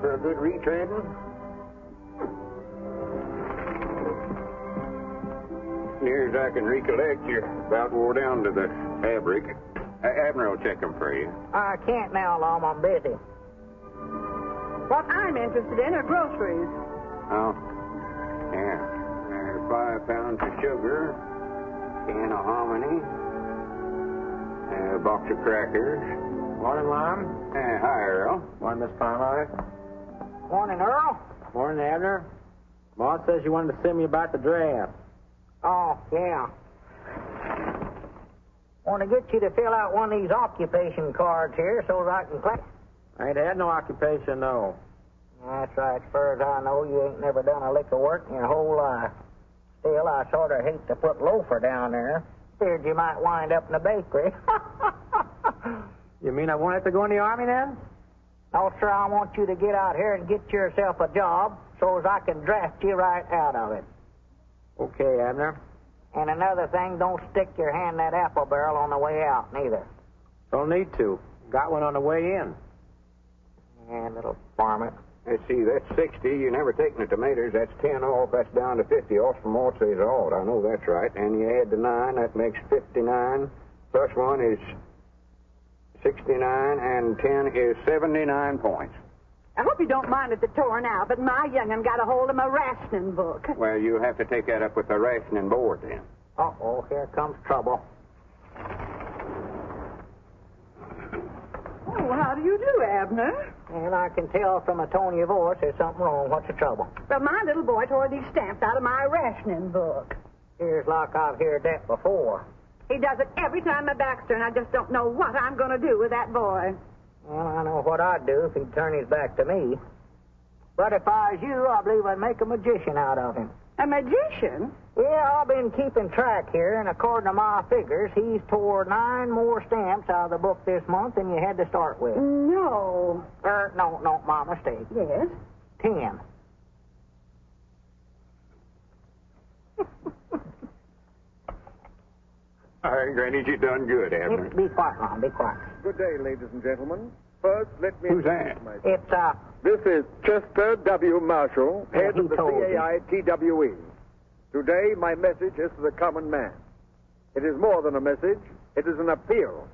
for a good retreading? Near as I can recollect, you're about wore down to the fabric. Uh, Abner will check 'em for you. I can't now, Lum. I'm busy. What I'm interested in are groceries. Oh, yeah. There's five pounds of sugar, can of hominy, a box of crackers. Morning, Lum. Uh, hi, Earl. Morning, Miss Conroy. Morning, Earl. Morning, Abner. Ma says you wanted to see me about the draft. Oh, yeah. Want to get you to fill out one of these occupation cards here so that I can claim. I ain't had no occupation, no. That's right. As far as I know, you ain't never done a lick of work in your whole life. Still, I sort of hate to put loafer down there. Feared you might wind up in the bakery. You mean I won't have to go in the army then? No, sir, I want you to get out here and get yourself a job so as I can draft you right out of it. Okay, Abner. And another thing, don't stick your hand in that apple barrel on the way out, neither. Don't need to. Got one on the way in. Yeah, little varmint. Let's see, that's 60. You never taken the tomatoes. That's 10 off. That's down to 50 off from all says odd. I know that's right. And you add the 9, that makes 59. Plus 1 is 69, and 10 is 79 points. I hope you don't mind at the torn out, but my young'un got a hold of my rationing book. Well, you have to take that up with the rationing board then. Uh-oh, here comes trouble. Oh, how do you do, Abner? And I can tell from the tone of your voice there's something wrong. What's the trouble? Well, my little boy tore these stamps out of my rationing book. Here's like I've heard that before. He does it every time my back's turned. I just don't know what I'm going to do with that boy. Well, I know what I'd do if he'd turn his back to me. But if I was you, I believe I'd make a magician out of him. A magician? Yeah, I've been keeping track here, and according to my figures, he's tore nine more stamps out of the book this month than you had to start with. No. Er, no, no, my mistake. Yes? Ten. Right, Granny, you done good, Abner. Be quiet, Mom, be quiet. Good day, ladies and gentlemen. First, let me Who's introduce that? myself. It's, uh, This is Chester W. Marshall, head of the told me. CAI TWE. E. Today, my message is to the common man. It is more than a message, it is an appeal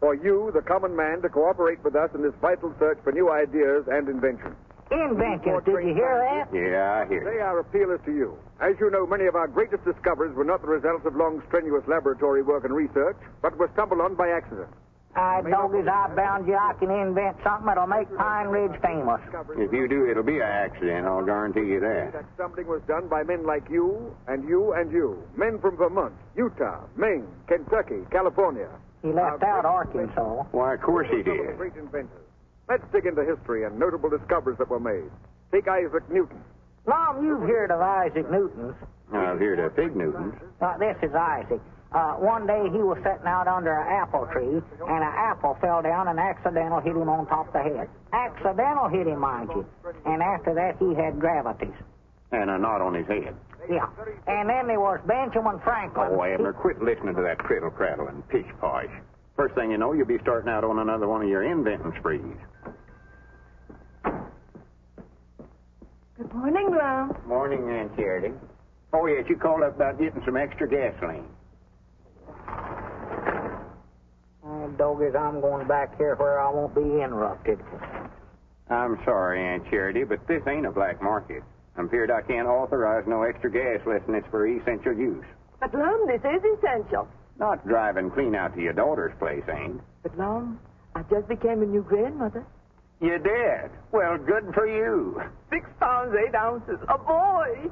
for you, the common man, to cooperate with us in this vital search for new ideas and inventions. Inventions. Did you hear that? Yeah, I hear Today, you. our appeal is to you. As you know, many of our greatest discoveries were not the results of long, strenuous laboratory work and research, but were stumbled on by accident. I doggies, I bound you I can invent something that'll make Pine Ridge famous. If you do, it'll be an accident. I'll guarantee you that. That stumbling was done by men like you, and you, and you. Men from Vermont, Utah, Maine, Kentucky, California. He left Our out Arkansas. Why, of course he Some of the did. great inventors. Let's dig into history and notable discoveries that were made. Take Isaac Newton. Mom, you've heard of Isaac Newton's. I've heard of Fig Newtons. Uh, this is Isaac. Uh, one day he was sitting out under an apple tree, and an apple fell down and accidental hit him on top of the head. Accidental hit him, mind you. And after that, he had gravities. And a knot on his head. Yeah. And then there was Benjamin Franklin. Oh, Abner, quit listening to that criddle craddle and pish posh. First thing you know, you'll be starting out on another one of your inventing sprees. Good morning, Lum. Morning, Aunt Charity. Oh, yes, you called up about getting some extra gasoline. Oh, doggies, I'm going back here where I won't be interrupted. I'm sorry, Aunt Charity, but this ain't a black market. I'm feared I can't authorize no extra gas less than it's for essential use. But, Lum, this is essential. Not driving clean out to your daughter's place, ain't. But, Lum, I just became a new grandmother. You did? Well, good for you. Six pounds, eight ounces. A boy.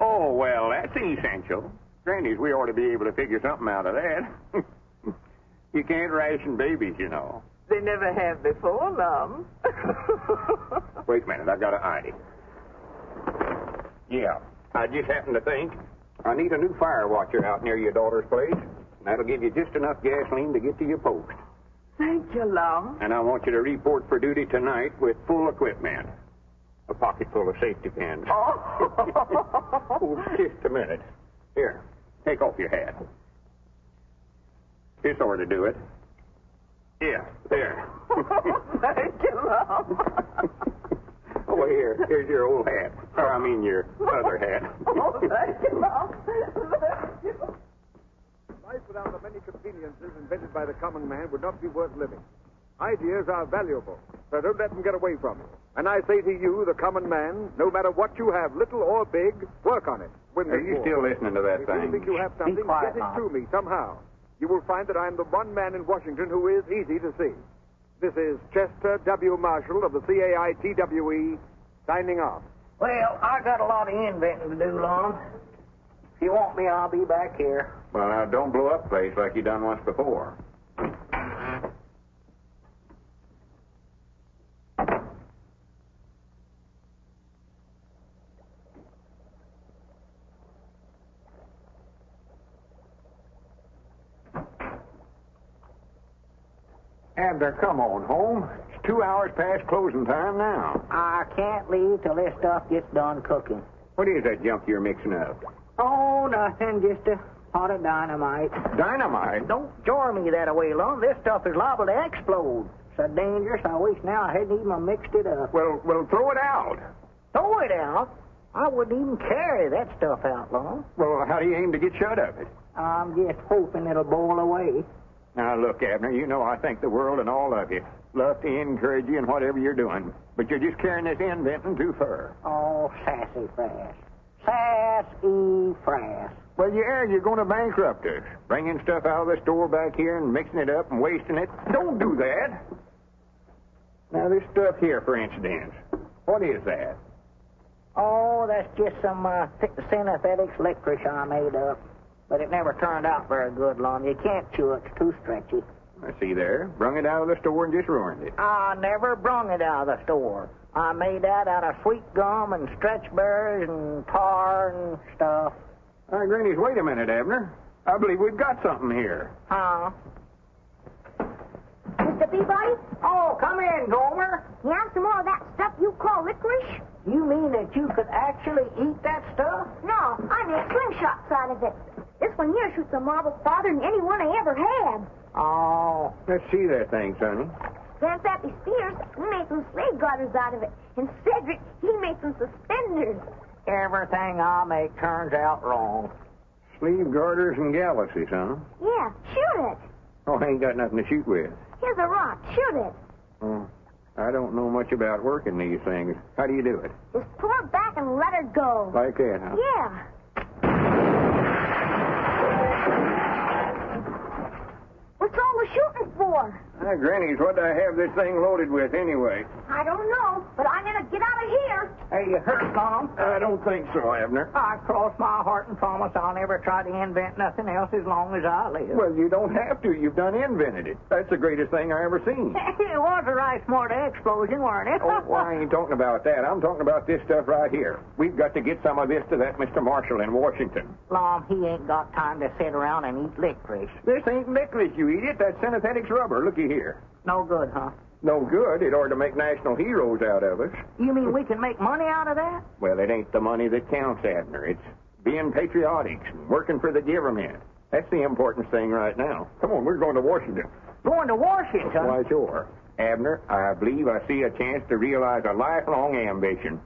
Oh, well, that's essential. Grannies, we ought to be able to figure something out of that. you can't ration babies, you know. They never have before, Lum. Wait a minute, I've got an idea. Yeah, I just happened to think I need a new fire watcher out near your daughter's place. That'll give you just enough gasoline to get to your post. Thank you, Lum. And I want you to report for duty tonight with full equipment. A pocket full of safety pins. oh, oh just a minute. Here, take off your hat. This ought to do it. Yeah, there. Thank you, Lum. oh, here. Here's your old hat. Or, I mean, your other hat. oh, thank you, Lum. Thank you. Life without the many conveniences invented by the common man would not be worth living. Ideas are valuable, so don't let them get away from you. And I say to you, the common man, no matter what you have, little or big, work on it. Win Are you war. still listening to that If thing? you think you have something, quiet, get it Bob. to me somehow. You will find that I'm the one man in Washington who is easy to see. This is Chester W. Marshall of the CAITWE E, signing off. Well, I got a lot of inventing to do, Lum. If you want me, I'll be back here. Well, now, don't blow up the place like you done once before. Abner, uh, come on home. It's two hours past closing time now. I can't leave till this stuff gets done cooking. What is that junk you're mixing up? Oh, nothing, just a pot of dynamite. Dynamite? Don't jar me that way, Lum. This stuff is liable to explode. It's So dangerous, I wish now I hadn't even mixed it up. Well, well, throw it out. Throw it out. I wouldn't even carry that stuff out, Lum. Well, how do you aim to get shut of it? I'm just hoping it'll boil away. Now, look, Abner, you know I think the world and all of you love to encourage you in whatever you're doing, but you're just carrying this inventing too far. Oh, sassy frass. Sassy frass. Well, yeah, you're going to bankrupt us. Bringing stuff out of the store back here and mixing it up and wasting it. Don't do that. Now, this stuff here, for instance, what is that? Oh, that's just some uh, th- synthetic licorice I made up. But it never turned out very good, Lum. You can't chew it. It's too stretchy. I see there. Brung it out of the store and just ruined it. I never brung it out of the store. I made that out of sweet gum and stretch berries and tar and stuff. Uh, Granny's, wait a minute, Abner. I believe we've got something here. Huh? Mr. Peabody, Oh, come in, Gomer. you have some more of that stuff you call licorice? You mean that you could actually eat that stuff? No, I make slingshots out of it. This one here shoots a marble farther than any one I ever had. Oh, Let's see that thing, Sonny. Grandpappy Spears, he made some slave garters out of it. And Cedric, he made some suspenders. everything I make turns out wrong. Sleeve garters and galaxies, huh? Yeah, shoot it. Oh, I ain't got nothing to shoot with. Here's a rock. Shoot it. Oh, I don't know much about working these things. How do you do it? Just pull it back and let her go. Like that, huh? Yeah. What's all the shooting for? Hi, Granny's, what do I have this thing loaded with anyway? I don't know, but I'm gonna get out of here. Are you hurt, Lum? I don't think so, Abner. I cross my heart and promise I'll never try to invent nothing else as long as I live. Well, you don't have to. You've done invented it. That's the greatest thing I ever seen. it was a right smart explosion, weren't it? oh, well, I ain't talking about that. I'm talking about this stuff right here. We've got to get some of this to that Mr. Marshall in Washington. Lum, he ain't got time to sit around and eat licorice. This ain't licorice, you idiot. That's synthetic rubber. Here. No good, huh? No good. It ought to make national heroes out of us. You mean we can make money out of that? Well, it ain't the money that counts, Abner. It's being patriotic and working for the government. That's the important thing right now. Come on, we're going to Washington. Going to Washington? Why, sure. Abner, I believe I see a chance to realize a lifelong ambition.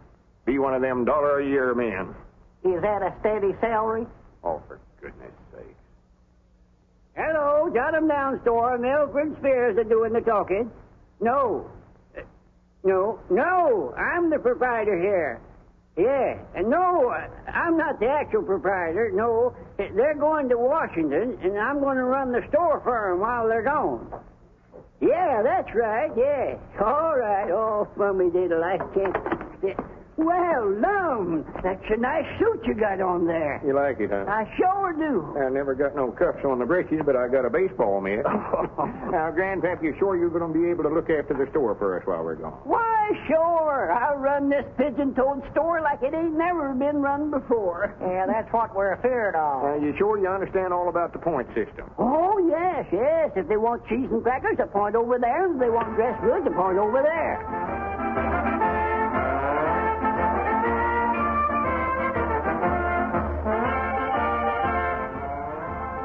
Be one of them dollar a year men. Is that a steady salary? Oh, for goodness. Hello, jot 'em down, store. Mildred Spears are doing the talking. No. No, no, I'm the proprietor here. Yeah, and no, I'm not the actual proprietor. No, they're going to Washington, and I'm going to run the store for 'em while they're gone. Yeah, that's right, yeah. All right, oh, mummy diddle, I can't. yeah. Well, Lum, that's a nice suit you got on there. You like it, huh? I sure do. I never got no cuffs on the breeches, but I got a baseball mitt. now, Grandpap, you sure you're going to be able to look after the store for us while we're gone? Why, sure. I'll run this pigeon-toed store like it ain't never been run before. Yeah, that's what we're afeard of. Now, you sure you understand all about the point system? Oh, yes, yes. If they want cheese and crackers, a point over there. If they want dressed goods, a point over there.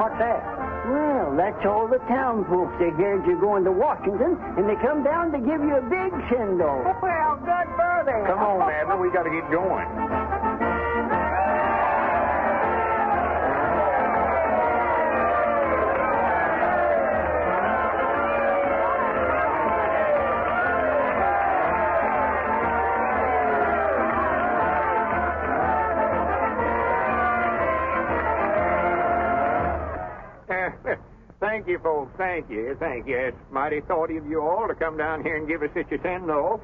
What's that? Well, that's all the town folks. They heard you're going to Washington, and they come down to give you a big send-off. Well, good for them. Come on, Abner, we got to get going. Thank you. Thank you. Thank you. It's mighty thoughtful of you all to come down here and give us such a send-off.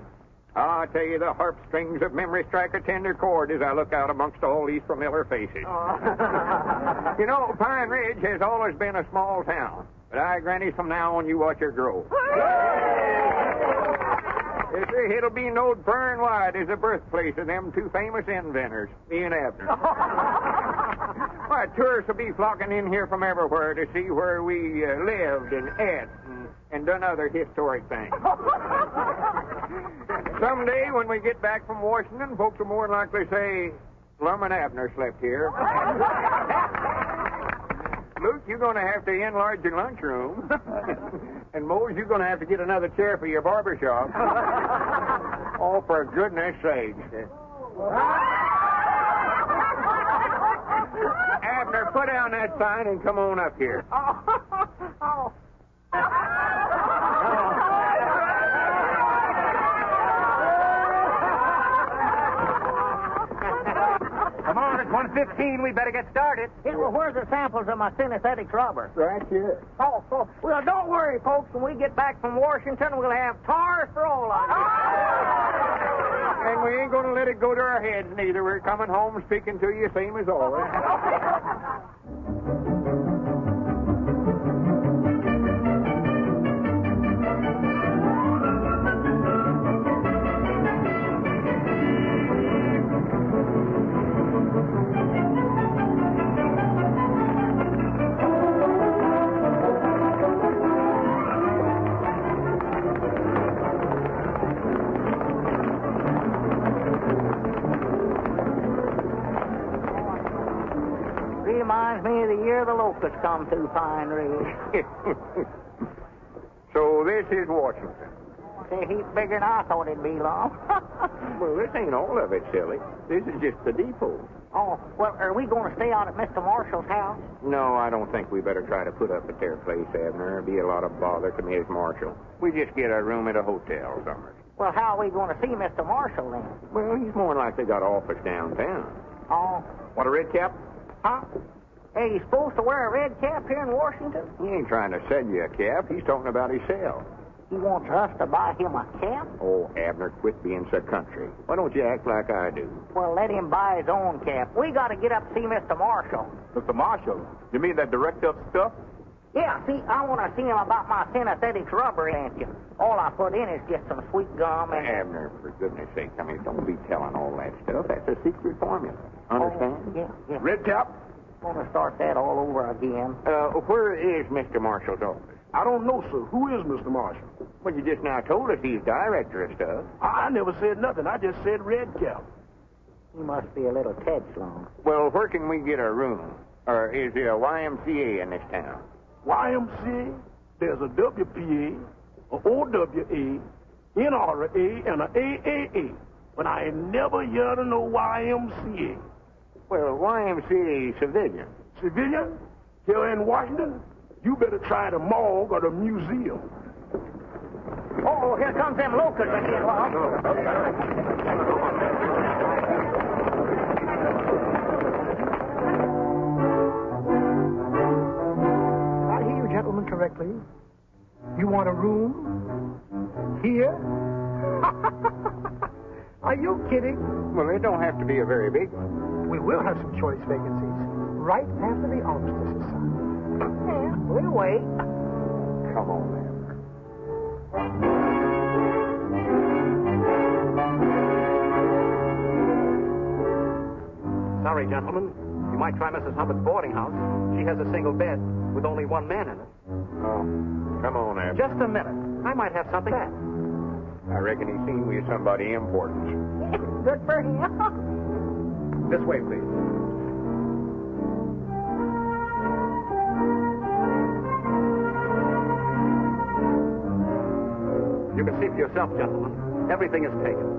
I tell you, the harp strings of memory strike a tender chord as I look out amongst all these familiar faces. Oh. you know, Pine Ridge has always been a small town, but I grant you from now on you watch her grow. Yes, it'll be known far and wide as the birthplace of them two famous inventors, me and Abner. Why, tourists will be flocking in here from everywhere to see where we uh, lived and ate and, and done other historic things. Someday, when we get back from Washington, folks will more likely say, Lum and Abner slept here. Luke, you're going to have to enlarge your lunchroom. and Mose, you're going to have to get another chair for your barber shop. oh, for goodness sake. Abner, put down that sign and come on up here. oh. Come on, it's 1.15. We better get started. Yeah, well, where's the samples of my synesthetic rubber? Right here. Oh, oh, well, don't worry, folks. When we get back from Washington, we'll have tar for all of you. And we ain't going to let it go to our heads neither. We're coming home speaking to you same as always. year come through Pine Ridge. so this is Washington. It's a heap bigger than I thought it'd be, Lum. Well, this ain't all of it, silly. This is just the depot. oh, well, are we going to stay out at Mr. Marshall's house? No, I don't think we better try to put up at their place, Abner. It'd be a lot of bother to Miss Marshall. We just get a room at a hotel somewhere. Well, how are we going to see Mr. Marshall then? Well, he's more than likely got an office downtown. Oh, Want a red cap? huh? Hey, you supposed to wear a red cap here in Washington? He ain't trying to sell you a cap. He's talking about himself. He wants us to buy him a cap? Oh, Abner, quit being so country. Why don't you act like I do? Well, let him buy his own cap. We got to get up to see Mr. Marshall. Mr. Marshall, you mean that direct up stuff? Yeah, see, I want to see him about my synesthetic rubber engine. All I put in is just some sweet gum and... Abner, for goodness sake, I mean, don't be telling all that stuff. That's a secret formula. Understand? Oh, yeah, yeah. Red cap? Want to start that all over again. Uh, where is Mr. Marshall's office? I don't know, sir. Who is Mr. Marshall? Well, you just now told us he's director of stuff. I, I never said nothing. I just said red cap. He must be a little Ted Sloan. Well, where can we get a room? Or is there a YMCA in this town? YMCA, there's a WPA, a OWA, NRA, and a AAA. But I ain't never heard of no YMCA. Well, YMCA is civilian. Civilian, here in Washington, you better try the morgue or the museum. Oh, here comes them locusts again, Lum. I hear you gentlemen correctly. You want a room? Here? Are you kidding? Well, it don't have to be a very big one. We will have some choice vacancies right after the armistice is signed. Yeah, we'll wait. Come on, Abner. Sorry, gentlemen. You might try Mrs. Hubbard's boarding house. She has a single bed with only one man in it. Oh, come on, Abner. Just a minute. I might have something back. I reckon he's seen we somebody important. Good for him. This way, please. You can see for yourself, gentlemen. Everything is taken.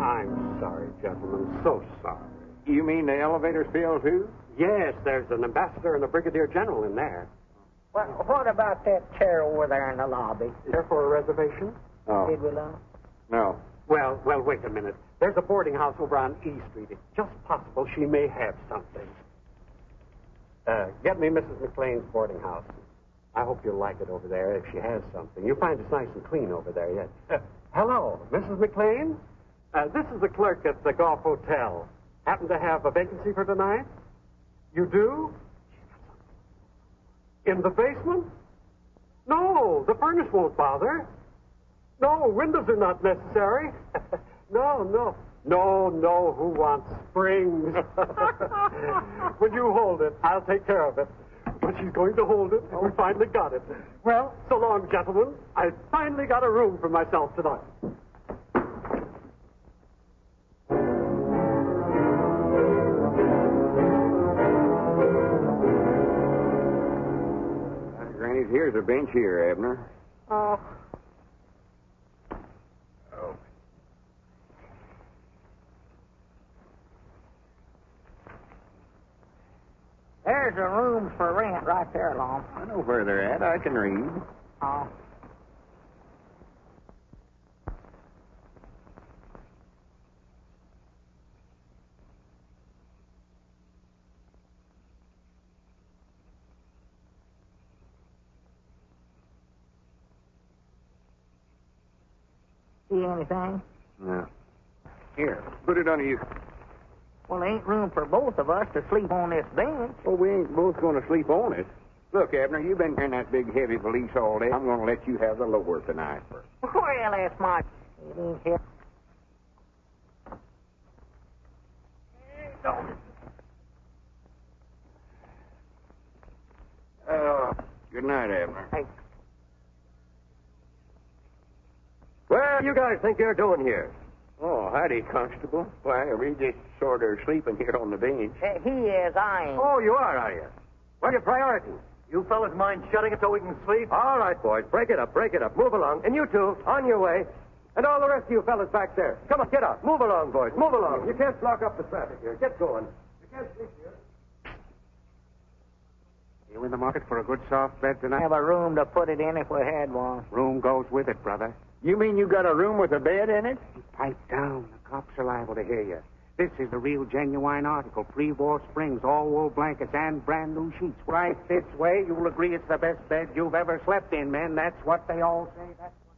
I'm sorry, gentlemen. So sorry. You mean the elevator's filled too? Yes, there's an ambassador and a brigadier general in there. Well, what about that chair over there in the lobby? Is There for a reservation? Oh. Did we learn? No. Well, well, wait a minute. There's a boarding house over on E Street. It's just possible she may have something. Uh, get me Mrs. McLean's boarding house. I hope you'll like it over there if she has something. You'll find it's nice and clean over there, yes. Uh, hello, Mrs. McLean? Uh, this is the clerk at the Golf Hotel. Happen to have a vacancy for tonight? You do? In the basement? No, the furnace won't bother. No, windows are not necessary. no, no. No, no, who wants springs? When you hold it, I'll take care of it. But she's going to hold it, we finally got it. Well, so long, gentlemen. I finally got a room for myself tonight. Here's a bench here, Abner. Oh. Oh. There's a room for rent right there, Lum. I know where they're at. I can read. Oh. See anything? No. Here, put it under you. Well, there ain't room for both of us to sleep on this bench. Well, we ain't both going to sleep on it. Look, Abner, you've been carrying that big, heavy valise all day. I'm going to let you have the lower tonight. Well, that's my. It ain't here. Oh, good night, Abner. Hey, What do you guys think you're doing here? Oh, howdy, Constable. Why, we just sort of sleeping here on the bench. uh, he is. I am. Oh, you are, are you? What are your priorities? You fellas mind shutting it so we can sleep? All right, boys, break it up, break it up. Move along. And you two, on your way. And all the rest of you fellas back there. Come on, get up. Move along, boys. Move along. You can't block up the traffic here. Get going. You can't sleep here. You in the market for a good soft bed tonight? I have a room to put it in if we had one. Room goes with it, brother. You mean you got a room with a bed in it? Pipe down. The cops are liable to hear you. This is the real genuine article. Pre-war springs, all wool blankets, and brand new sheets. Right this way, you'll agree it's the best bed you've ever slept in, men. That's what they all say. That's what...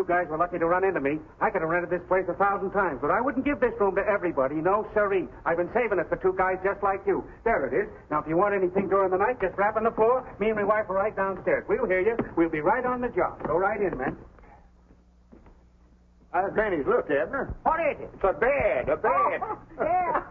You guys were lucky to run into me. I could have rented this place a thousand times, but I wouldn't give this room to everybody. No, sirree. I've been saving it for two guys just like you. There it is. Now, if you want anything during the night, just rap on the floor. Me and my wife are right downstairs. We'll hear you. We'll be right on the job. Go right in, man. Uh, Granny's, look, Abner. What is it? It's a bed, a bed. yeah.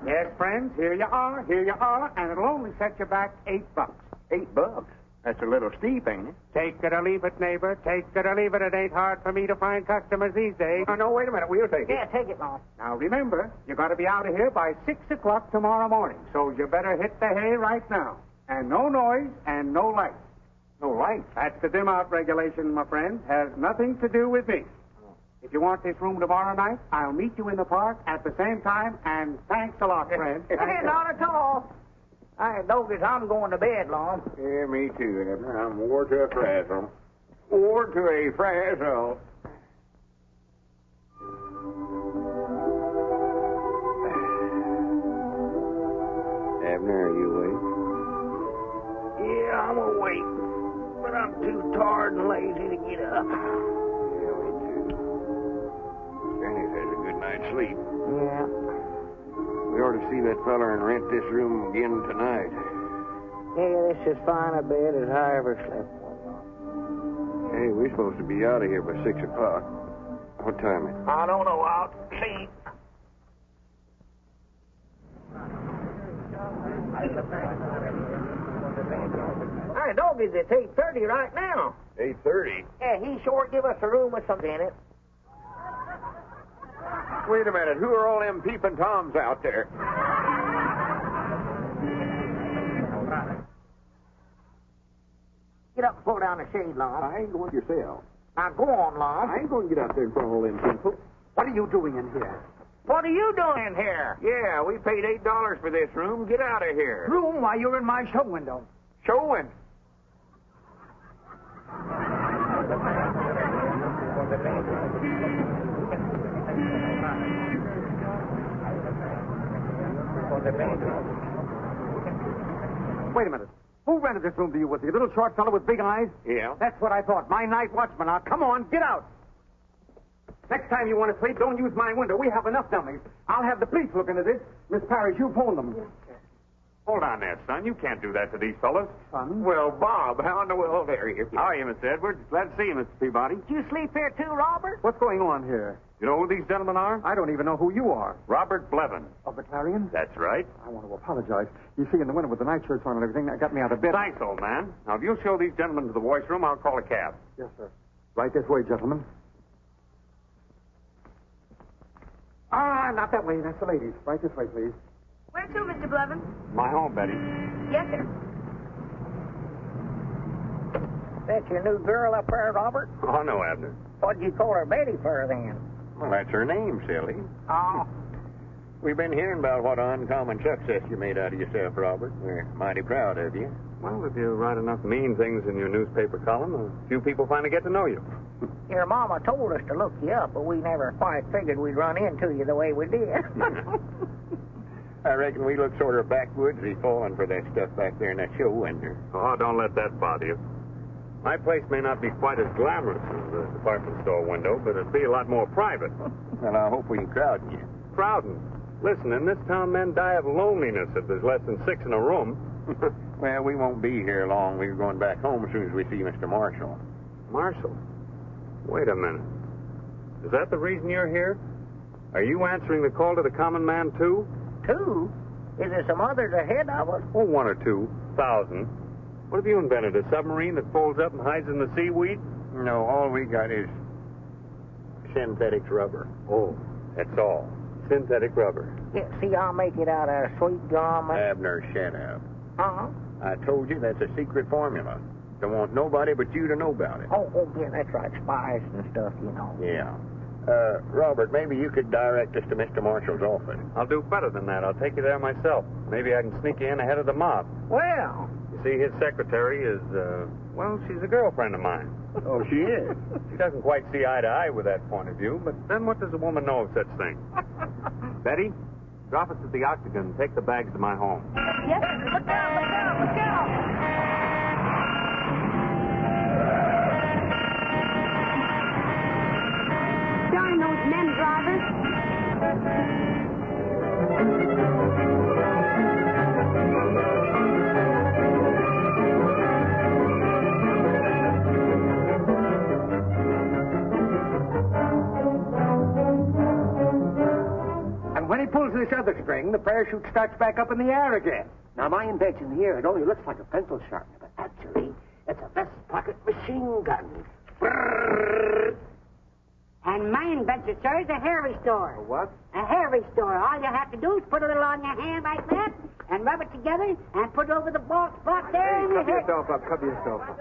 Yes, friends, here you are, here you are, and it'll only set you back eight bucks. Eight bucks. That's a little steep, ain't it? Take it or leave it, neighbor. Take it or leave it. It ain't hard for me to find customers these days. Oh, no, wait a minute. We'll take yeah, it. take it, Lum. Now remember, you got to be out of here by six o'clock tomorrow morning. So you better hit the hay right now. And no noise and no light. No light. That's the dim out regulation, my friend. Has nothing to do with me. Oh. If you want this room tomorrow night, I'll meet you in the park at the same time. And thanks a lot, friend. Hey, not at all. I notice I'm going to bed, Lum. Yeah, me too, Abner. I'm wore to a frazzle. Wore to a frazzle. Abner, are you awake? Yeah, I'm awake, but I'm too tired and lazy to get up. Yeah, me too. Granny's had a good night's sleep. Yeah. We ought to see that feller and rent this room again tonight. Yeah, this is fine a bed as I ever slept. Hey, we're supposed to be out of here by six o'clock. What time is it? I don't know. I'll see. Hey, doggies, it's 8.30 right now. Eight thirty. Yeah, he sure give us a room with something in it. Wait a minute. Who are all them peeping toms out there? Get up and pull down the shade, Lum. I ain't going yourself. Now go on, Lum. I ain't going to get out there in front of all them people. What are you doing in here? What are you doing in here? Yeah, we paid eight dollars for this room. Get out of here. Room while you're in my show window. Showing. Wait a minute. Who rented this room to you? Was he a little short fellow with big eyes? Yeah. That's what I thought. My night watchman. Now, come on, get out. Next time you want to sleep, don't use my window. We have enough dummies. I'll have the police look into this. Miss Parrish, you phone them. Yes, sir. Hold on there, son. You can't do that to these fellows. Son? Well, Bob, how in the world there you? How are you, Mr. Edwards? Glad to see you, Mr. Peabody. Did you sleep here too, Robert? What's going on here? You know who these gentlemen are? I don't even know who you are. Robert Blevin. Of the Clarion? That's right. I want to apologize. You see, in the winter with the nightshirts on and everything, that got me out of bed. Thanks, old man. Now, if you'll show these gentlemen to the washroom, I'll call a cab. Yes, sir. Right this way, gentlemen. Ah, not that way. That's the ladies. Right this way, please. Where to, Mr. Blevin? My home, Betty. Yes, sir. That's your new girl up there, Robert? Oh, no, Abner. What'd you call her Betty for then? Well, that's her name, silly. Oh, We've been hearing about what uncommon success you made out of yourself, Robert. We're mighty proud of you. Well, if you write enough mean things in your newspaper column, a few people finally get to know you. your mama told us to look you up, but we never quite figured we'd run into you the way we did. I reckon we look sort of backwoodsy falling for that stuff back there in that show window. Oh, don't let that bother you. My place may not be quite as glamorous as the department store window, but it'd be a lot more private. and I hope we can crowd you. Crowding. Listen, in this town, men die of loneliness if there's less than six in a room. well, we won't be here long. We're going back home as soon as we see Mr. Marshall. Marshall? Wait a minute. Is that the reason you're here? Are you answering the call to the common man, too? Two? Is there some others ahead of us? Oh, one or two. Thousand. What have you invented? A submarine that folds up and hides in the seaweed? No, all we got is synthetic rubber. Oh, that's all. Synthetic rubber. Yeah, see, I'll make it out of sweet gum. and- Abner, shut up. Uh-huh. I told you that's a secret formula. Don't want nobody but you to know about it. Oh, oh, yeah, that's right. Spies and stuff, you know. Yeah. Uh, Robert, maybe you could direct us to Mr. Marshall's office. I'll do better than that. I'll take you there myself. Maybe I can sneak you in ahead of the mob. Well, You see, his secretary is, uh, well, she's a girlfriend of mine. Oh, she is? She doesn't quite see eye to eye with that point of view, but then what does a woman know of such things? Betty, drop us at the Octagon and take the bags to my home. Yes. Look down, look down, look down. Darn those men drivers. When he pulls this other string, the parachute starts back up in the air again. Now, my invention here, it only looks like a pencil sharpener, but actually, it's a vest pocket machine gun. And my invention, sir, is a hair restorer. A what? A hair restorer. All you have to do is put a little on your hand like that, and rub it together, and put it over the bald spot there, and your Cover hair... yourself up, cover yourself up.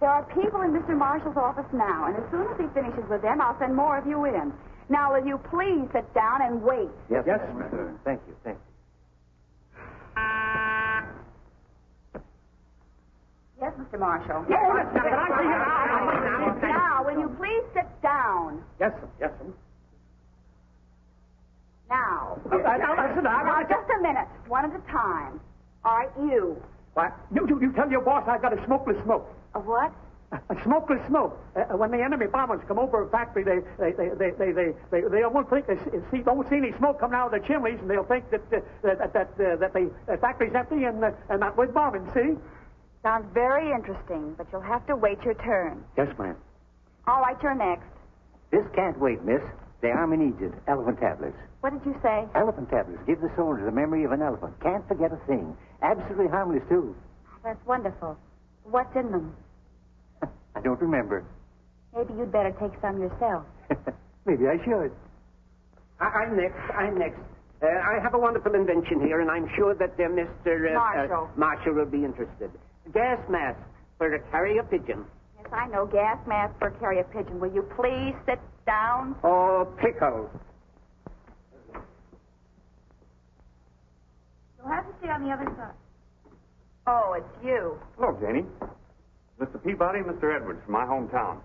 There are people in Mr. Marshall's office now, and as soon as he finishes with them, I'll send more of you in. Now, will you please sit down and wait? Yes, yes, ma'am. Thank you, thank you. Yes, Mr. Marshall. Yes, Now, will you please sit down? Yes, sir. Yes, sir. Now. Uh, uh, now, listen, I- Now, just a minute, one at a time. All right, you. What? You, you, you tell your boss I've got a smokeless smoke. A what? A smokeless smoke. Uh, when the enemy bombers come over a factory, they they they they they they, they, they won't think they see, see- don't see any smoke coming out of the chimneys, and they'll think that uh, that that uh, that the uh, factory's empty and uh, and not with bombing. See? Sounds very interesting, but you'll have to wait your turn. Yes, ma'am. All right, you're next. This can't wait, miss. The army needs it. Elephant tablets. What did you say? Elephant tablets. Give the soldier the memory of an elephant. Can't forget a thing. Absolutely harmless, too. That's wonderful. What's in them? I don't remember. Maybe you'd better take some yourself. Maybe I should. I, I'm next. I'm next. Uh, I have a wonderful invention here, and I'm sure that uh, Mr. Uh, Marshall. Uh, Marshall will be interested. Gas mask for a carrier pigeon. Yes, I know. Gas mask for carrier pigeon. Will you please sit down? Oh, pickle. You'll have to stay on the other side. Oh, it's you. Hello, Janie. Mr. Peabody, and Mr. Edwards from my hometown.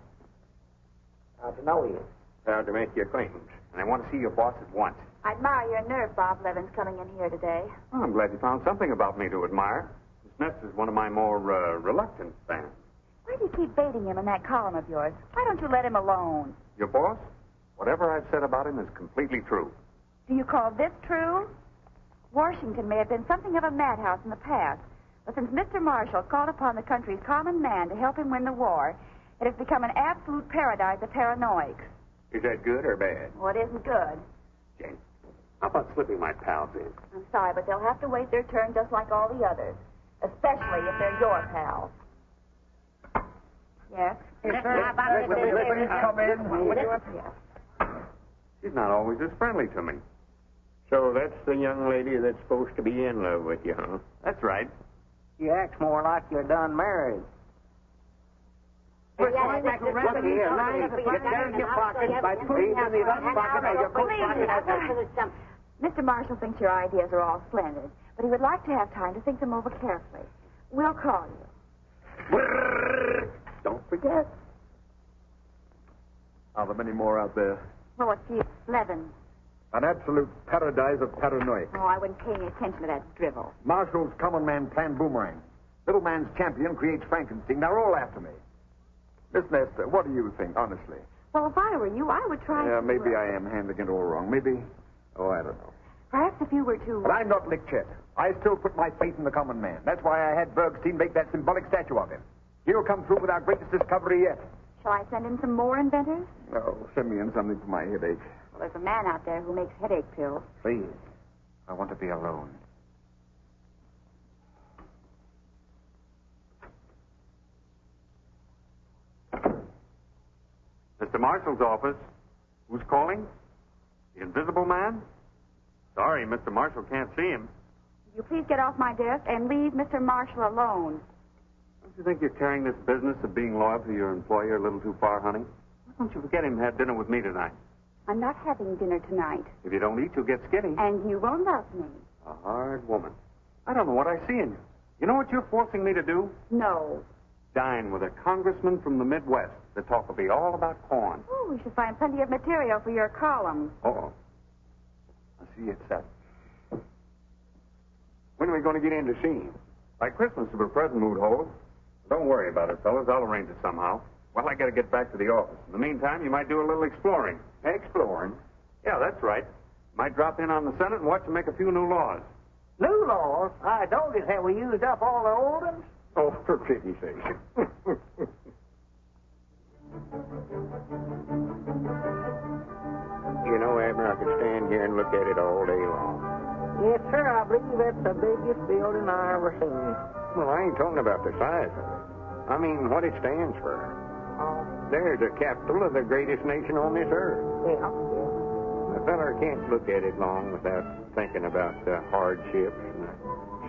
Glad to know you. Proud to make your acquaintance. And I want to see your boss at once. I admire your nerve, Bob Blevin's coming in here today. Oh, I'm glad you found something about me to admire. Miss Nestor is one of my more uh, reluctant fans. Why do you keep baiting him in that column of yours? Why don't you let him alone? Your boss? Whatever I've said about him is completely true. Do you call this true? Washington may have been something of a madhouse in the past, but since Mr. Marshall called upon the country's common man to help him win the war, it has become an absolute paradise of paranoics. Is that good or bad? Well, it isn't good. Jane, how about slipping my pals in? I'm sorry, but they'll have to wait their turn just like all the others, especially if they're your pals. Yes? come in. She's not always as friendly to me. So that's the young lady that's supposed to be in love with you, huh? That's right. You act more like you're done married. Look here, now, get down your pockets by putting in the left pocket of your coat pocket. Mr. Marshall thinks your ideas are all splendid, but he would like to have time to think them over carefully. We'll call you. Don't forget. Are there many more out there? Oh, it's you, Blevin. An absolute paradise of paranoia. Oh, I wouldn't pay any attention to that drivel. Marshall's common man planned boomerang. Little man's champion creates Frankenstein. They're all after me. Miss Nestor, what do you think, honestly? Well, if I were you, I would try Yeah, to... maybe uh, I am handling it all wrong. Maybe. Oh, I don't know. Perhaps if you were to... But I'm not Lick Chet. I still put my faith in the common man. That's why I had Bergstein make that symbolic statue of him. He'll come through with our greatest discovery yet. Shall I send in some more inventors? Oh, send me in something for my headache. Well, there's a man out there who makes headache pills. Please. I want to be alone. Mr. Marshall's office. Who's calling? The invisible man? Sorry, Mr. Marshall can't see him. Will you please get off my desk and leave Mr. Marshall alone? Don't you think you're carrying this business of being loyal to your employer a little too far, honey? Why don't you forget him and have dinner with me tonight? I'm not having dinner tonight, If you don't eat, you'll get skinny. and you won't love me. A hard woman. I don't know what I see in you. You know what you're forcing me to do? No. Dine with a congressman from the Midwest. The talk will be all about corn. Oh, we should find plenty of material for your column. Uh-oh. I see it's set. When are we going to get in to see him? By Christmas, if a present mood holds. Don't worry about it, fellas. I'll arrange it somehow. Well, I got to get back to the office. In the meantime, you might do a little exploring. Exploring? Yeah, that's right. Might drop in on the Senate and watch them make a few new laws. New laws? I noticed have we used up all the old ones? Oh, for pity's sake. you know, Abner, I could stand here and look at it all day long. Yes, sir. I believe that's the biggest building I ever seen. Well, I ain't talking about the size of it. I mean, what it stands for. There's the capital of the greatest nation on this earth. yeah. A feller can't look at it long without thinking about the hardships and the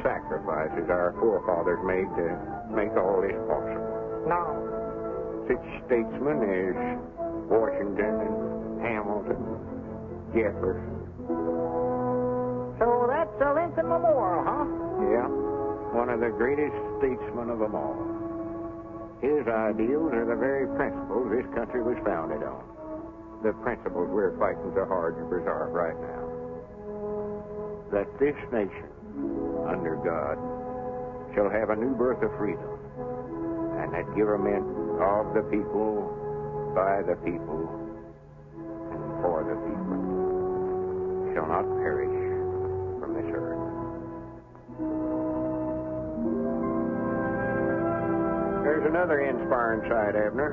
sacrifices our forefathers made to make all this possible. No. Such statesmen as Washington and Hamilton, Jefferson. So that's the Lincoln Memorial, huh? Yeah, one of the greatest statesmen of them all. His ideals are the very principles this country was founded on. The principles we're fighting so hard to preserve right now. That this nation, under God, shall have a new birth of freedom, and that government of the people, by the people, and for the people, shall not perish There's another inspiring sight, Abner.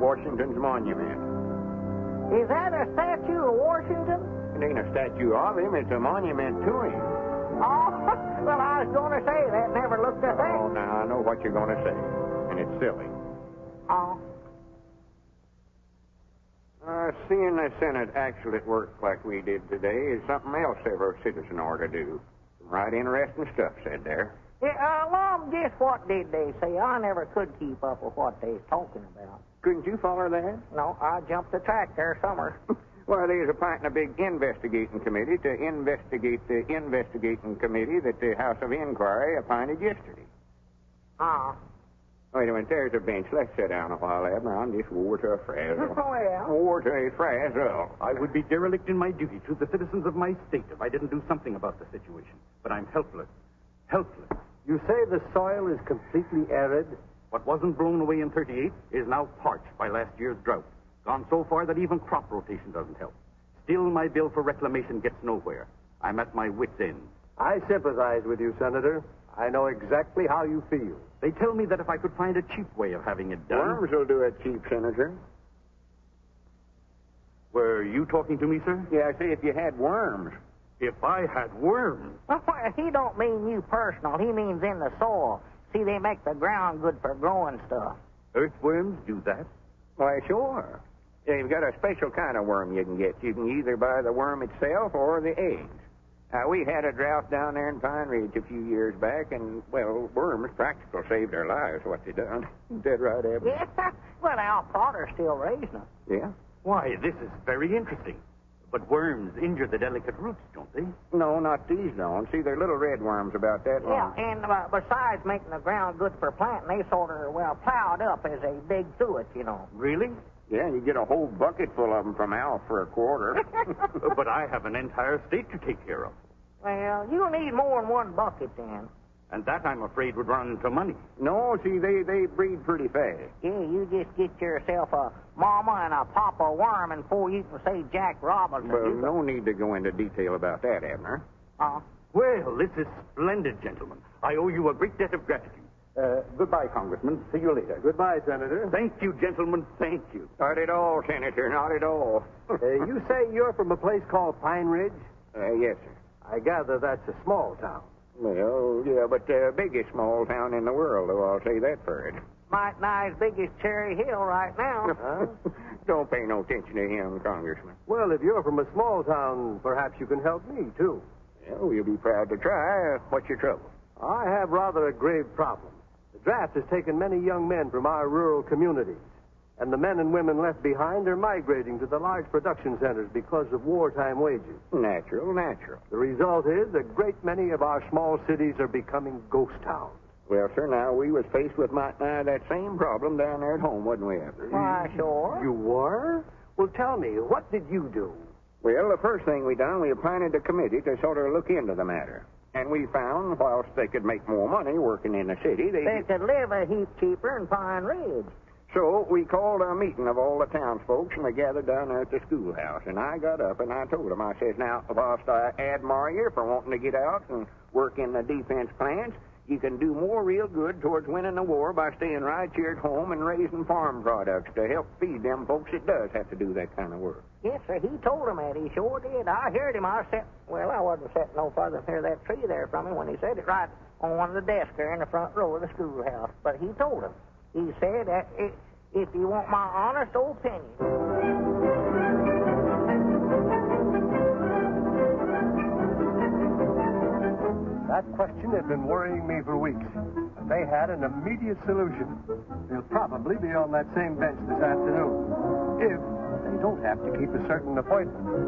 Washington's monument. Is that a statue of Washington? It ain't a statue of him, it's a monument to him. Oh, well, I was going to say that never looked a Oh, now I know what you're going to say, and it's silly. Oh. Uh, seeing the Senate actually at work like we did today is something else every citizen ought to do. Some right interesting stuff said there. Yeah, uh, Mom, guess what did they say? I never could keep up with what they was talking about. Couldn't you follow that? No, I jumped the track there somewhere. Well, there's appointing a big investigating committee to investigate the investigating committee that the House of Inquiry appointed yesterday. Ah. Wait a minute, there's a bench. Let's sit down a while, Abner. I'm just wore to a frazzle. Well. Wore to a frazzle. I would be derelict in my duty to the citizens of my state if I didn't do something about the situation. But I'm helpless. Helpless. You say the soil is completely arid? What wasn't blown away in 38 is now parched by last year's drought. Gone so far that even crop rotation doesn't help. Still, my bill for reclamation gets nowhere. I'm at my wit's end. I sympathize with you, Senator. I know exactly how you feel. They tell me that if I could find a cheap way of having it done. Worms will do it cheap, Senator. Were you talking to me, sir? Yeah, I say if you had worms. If I had worms. Well, he don't mean you personal. He means in the soil. See, they make the ground good for growing stuff. Earthworms do that? Why, sure. Yeah, you've got a special kind of worm you can get. You can either buy the worm itself or the eggs. Now, we had a drought down there in Pine Ridge a few years back, and, well, worms practical saved our lives, what they done. Dead right, Abner. Yeah, well, Al Potter's still raising them. Yeah? Why, this is very interesting. But worms injure the delicate roots, don't they? No, not these don't. See, they're little red worms about that long. Yeah, long. and uh, besides making the ground good for planting, they sort of, well, plowed up as they dig through it, you know. Really? Yeah, you get a whole bucket full of them from Al for a quarter. but I have an entire state to take care of. Well, you'll need more than one bucket then. And that, I'm afraid, would run into money. no, see, they, they breed pretty fast. Yeah, you just get yourself a mama and a papa worm, and before you can say Jack Robinson, Well, you no need to go into detail about that, Abner. Uh, Well, this is splendid, gentlemen. I owe you a great debt of gratitude. Uh, goodbye, Congressman. See you later. Goodbye, Senator. Thank you, gentlemen. Thank you. Not at all, Senator, not at all. Uh, you say you're from a place called Pine Ridge? Uh, yes, sir. I gather that's a small town. Well, yeah, but the biggest small town in the world, though, I'll say that for it. might nigh as big as Cherry Hill right now. Huh? Don't pay no attention to him, Congressman. Well, if you're from a small town, perhaps you can help me, too. Well, we'll be proud to try. What's your trouble? I have rather a grave problem. The draft has taken many young men from our rural communities, and the men and women left behind are migrating to the large production centers because of wartime wages. Natural, natural. The result is a great many of our small cities are becoming ghost towns. Well, sir, now, we was faced with might nigh that same problem down there at home, wasn't we, Abner? Why, sure. You were? Well, tell me, what did you do? Well, the first thing we done, we appointed a committee to sort of look into the matter. And we found, whilst they could make more money working in the city, they... They could live a heap cheaper in Pine Ridge. So we called a meeting of all the townsfolk, and we gathered down there at the schoolhouse. And I got up and I told them, I says, now, whilst I admire you for wanting to get out and work in the defense plants, you can do more real good towards winning the war by staying right here at home and raising farm products to help feed them folks that does have to do that kind of work. Yes, sir, he told him that. He sure did. I heard him. I sitting, well, I wasn't sitting no further near that tree there from him when he said it right on one of the desks there in the front row of the schoolhouse. But he told him. He said if you want my honest opinion. That question had been worrying me for weeks, and they had an immediate solution. They'll probably be on that same bench this afternoon, if they don't have to keep a certain appointment.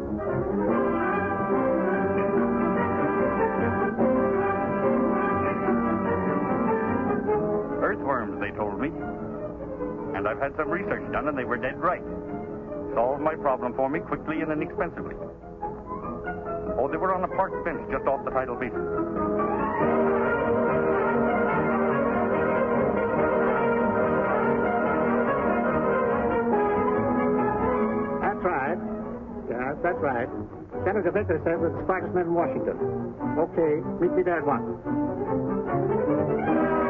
Earthworms, they told me. And I've had some research done, and they were dead right. Solved my problem for me quickly and inexpensively. Oh, they were on a park bench just off the tidal basin. That's right. Yes, that's right. Senator Vicker said with the Sparksman in Washington. Okay, meet me there at once.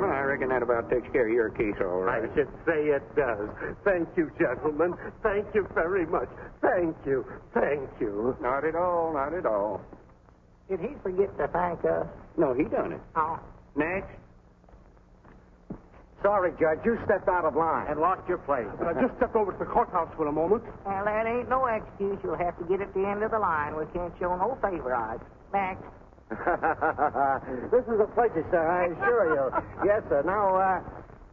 Well, I reckon that about takes care of your case all right. I should say it does. Thank you, gentlemen. Thank you very much. Thank you. Thank you. Not at all, not at all. Did he forget to thank us? No, he done it. Oh. Next. Sorry, Judge. You stepped out of line. And lost your place. But I just stepped over to the courthouse for a moment. Well, that ain't no excuse. You'll have to get at the end of the line. We can't show no favorites. Next. this is a pleasure, sir, I assure you. yes, sir. Now, uh,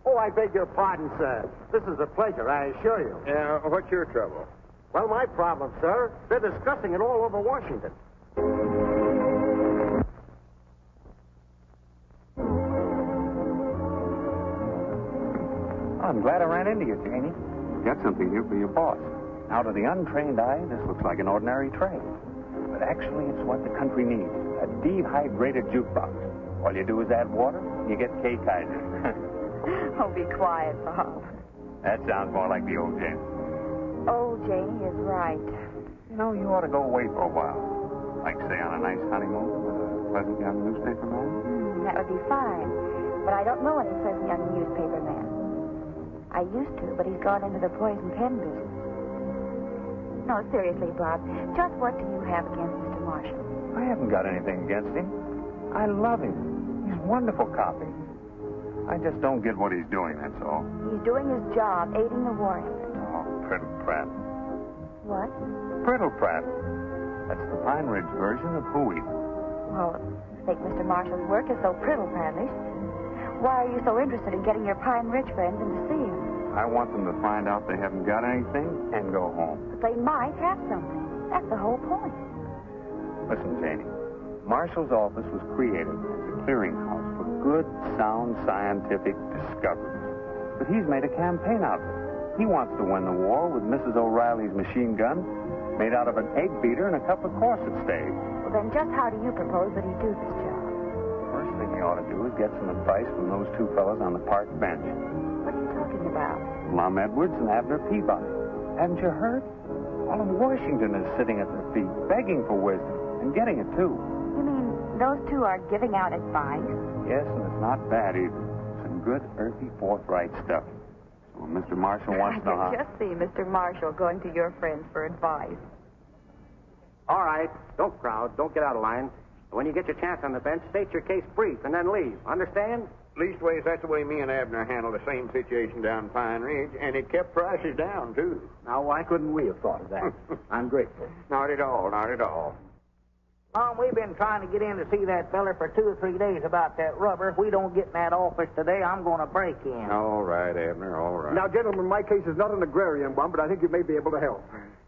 oh, I beg your pardon, sir. This is a pleasure, I assure you. Yeah, what's your trouble? Well, my problem, sir, they're discussing it all over Washington. I'm glad I ran into you, Janie. Got something here for your boss. Now, to the untrained eye, this looks like an ordinary tray. Actually, it's what the country needs a dehydrated jukebox. All you do is add water, you get K Kaiser. Oh, be quiet, Bob. that sounds more like the old Janie. Old Janie is right. You know, you ought to go away for a while. Like, say, on a nice honeymoon with a pleasant young newspaper man. Hmm, that would be fine. But I don't know any pleasant young newspaper man. I used to, but he's gone into the poison pen business. No, seriously, Bob, just what do you have against Mr. Marshall? I haven't got anything against him. I love him. He's wonderful copy. I just don't get what he's doing, that's all. He's doing his job, aiding the war effort. Oh, Priddle Pratt. What? Priddle Pratt. That's the Pine Ridge version of Hooey. Well, I think Mr. Marshall's work is so priddle prandish. Why are you so interested in getting your Pine Ridge friends in to see him? I want them to find out they haven't got anything and go home. But they might have something. That's the whole point. Listen, Janie. Marshall's office was created as a clearinghouse for good, sound scientific discoveries. But he's made a campaign out of it. He wants to win the war with Mrs. O'Reilly's machine gun made out of an egg beater and a couple of corset staves. Well, then just how do you propose that he do this job? First thing he ought to do is get some advice from those two fellows on the park bench, What are you talking about? Lum Edwards and Abner Peabody. Haven't you heard? All of Washington is sitting at their feet, begging for wisdom, and getting it too. You mean those two are giving out advice? Yes, and it's not bad either. Some good, earthy, forthright stuff. So Mr. Marshall wants to know how... I can just see Mr. Marshall going to your friends for advice. All right. Don't crowd. Don't get out of line. When you get your chance on the bench, state your case brief and then leave. Understand? Leastways, that's the way me and Abner handled the same situation down Pine Ridge, and it kept prices down, too. Now, why couldn't we have thought of that? I'm grateful. Not at all, not at all. Mom, we've been trying to get in to see that feller for two or three days about that rubber. If we don't get in that office today, I'm going to break in. All right, Abner, all right. Now, gentlemen, my case is not an agrarian one, but I think you may be able to help.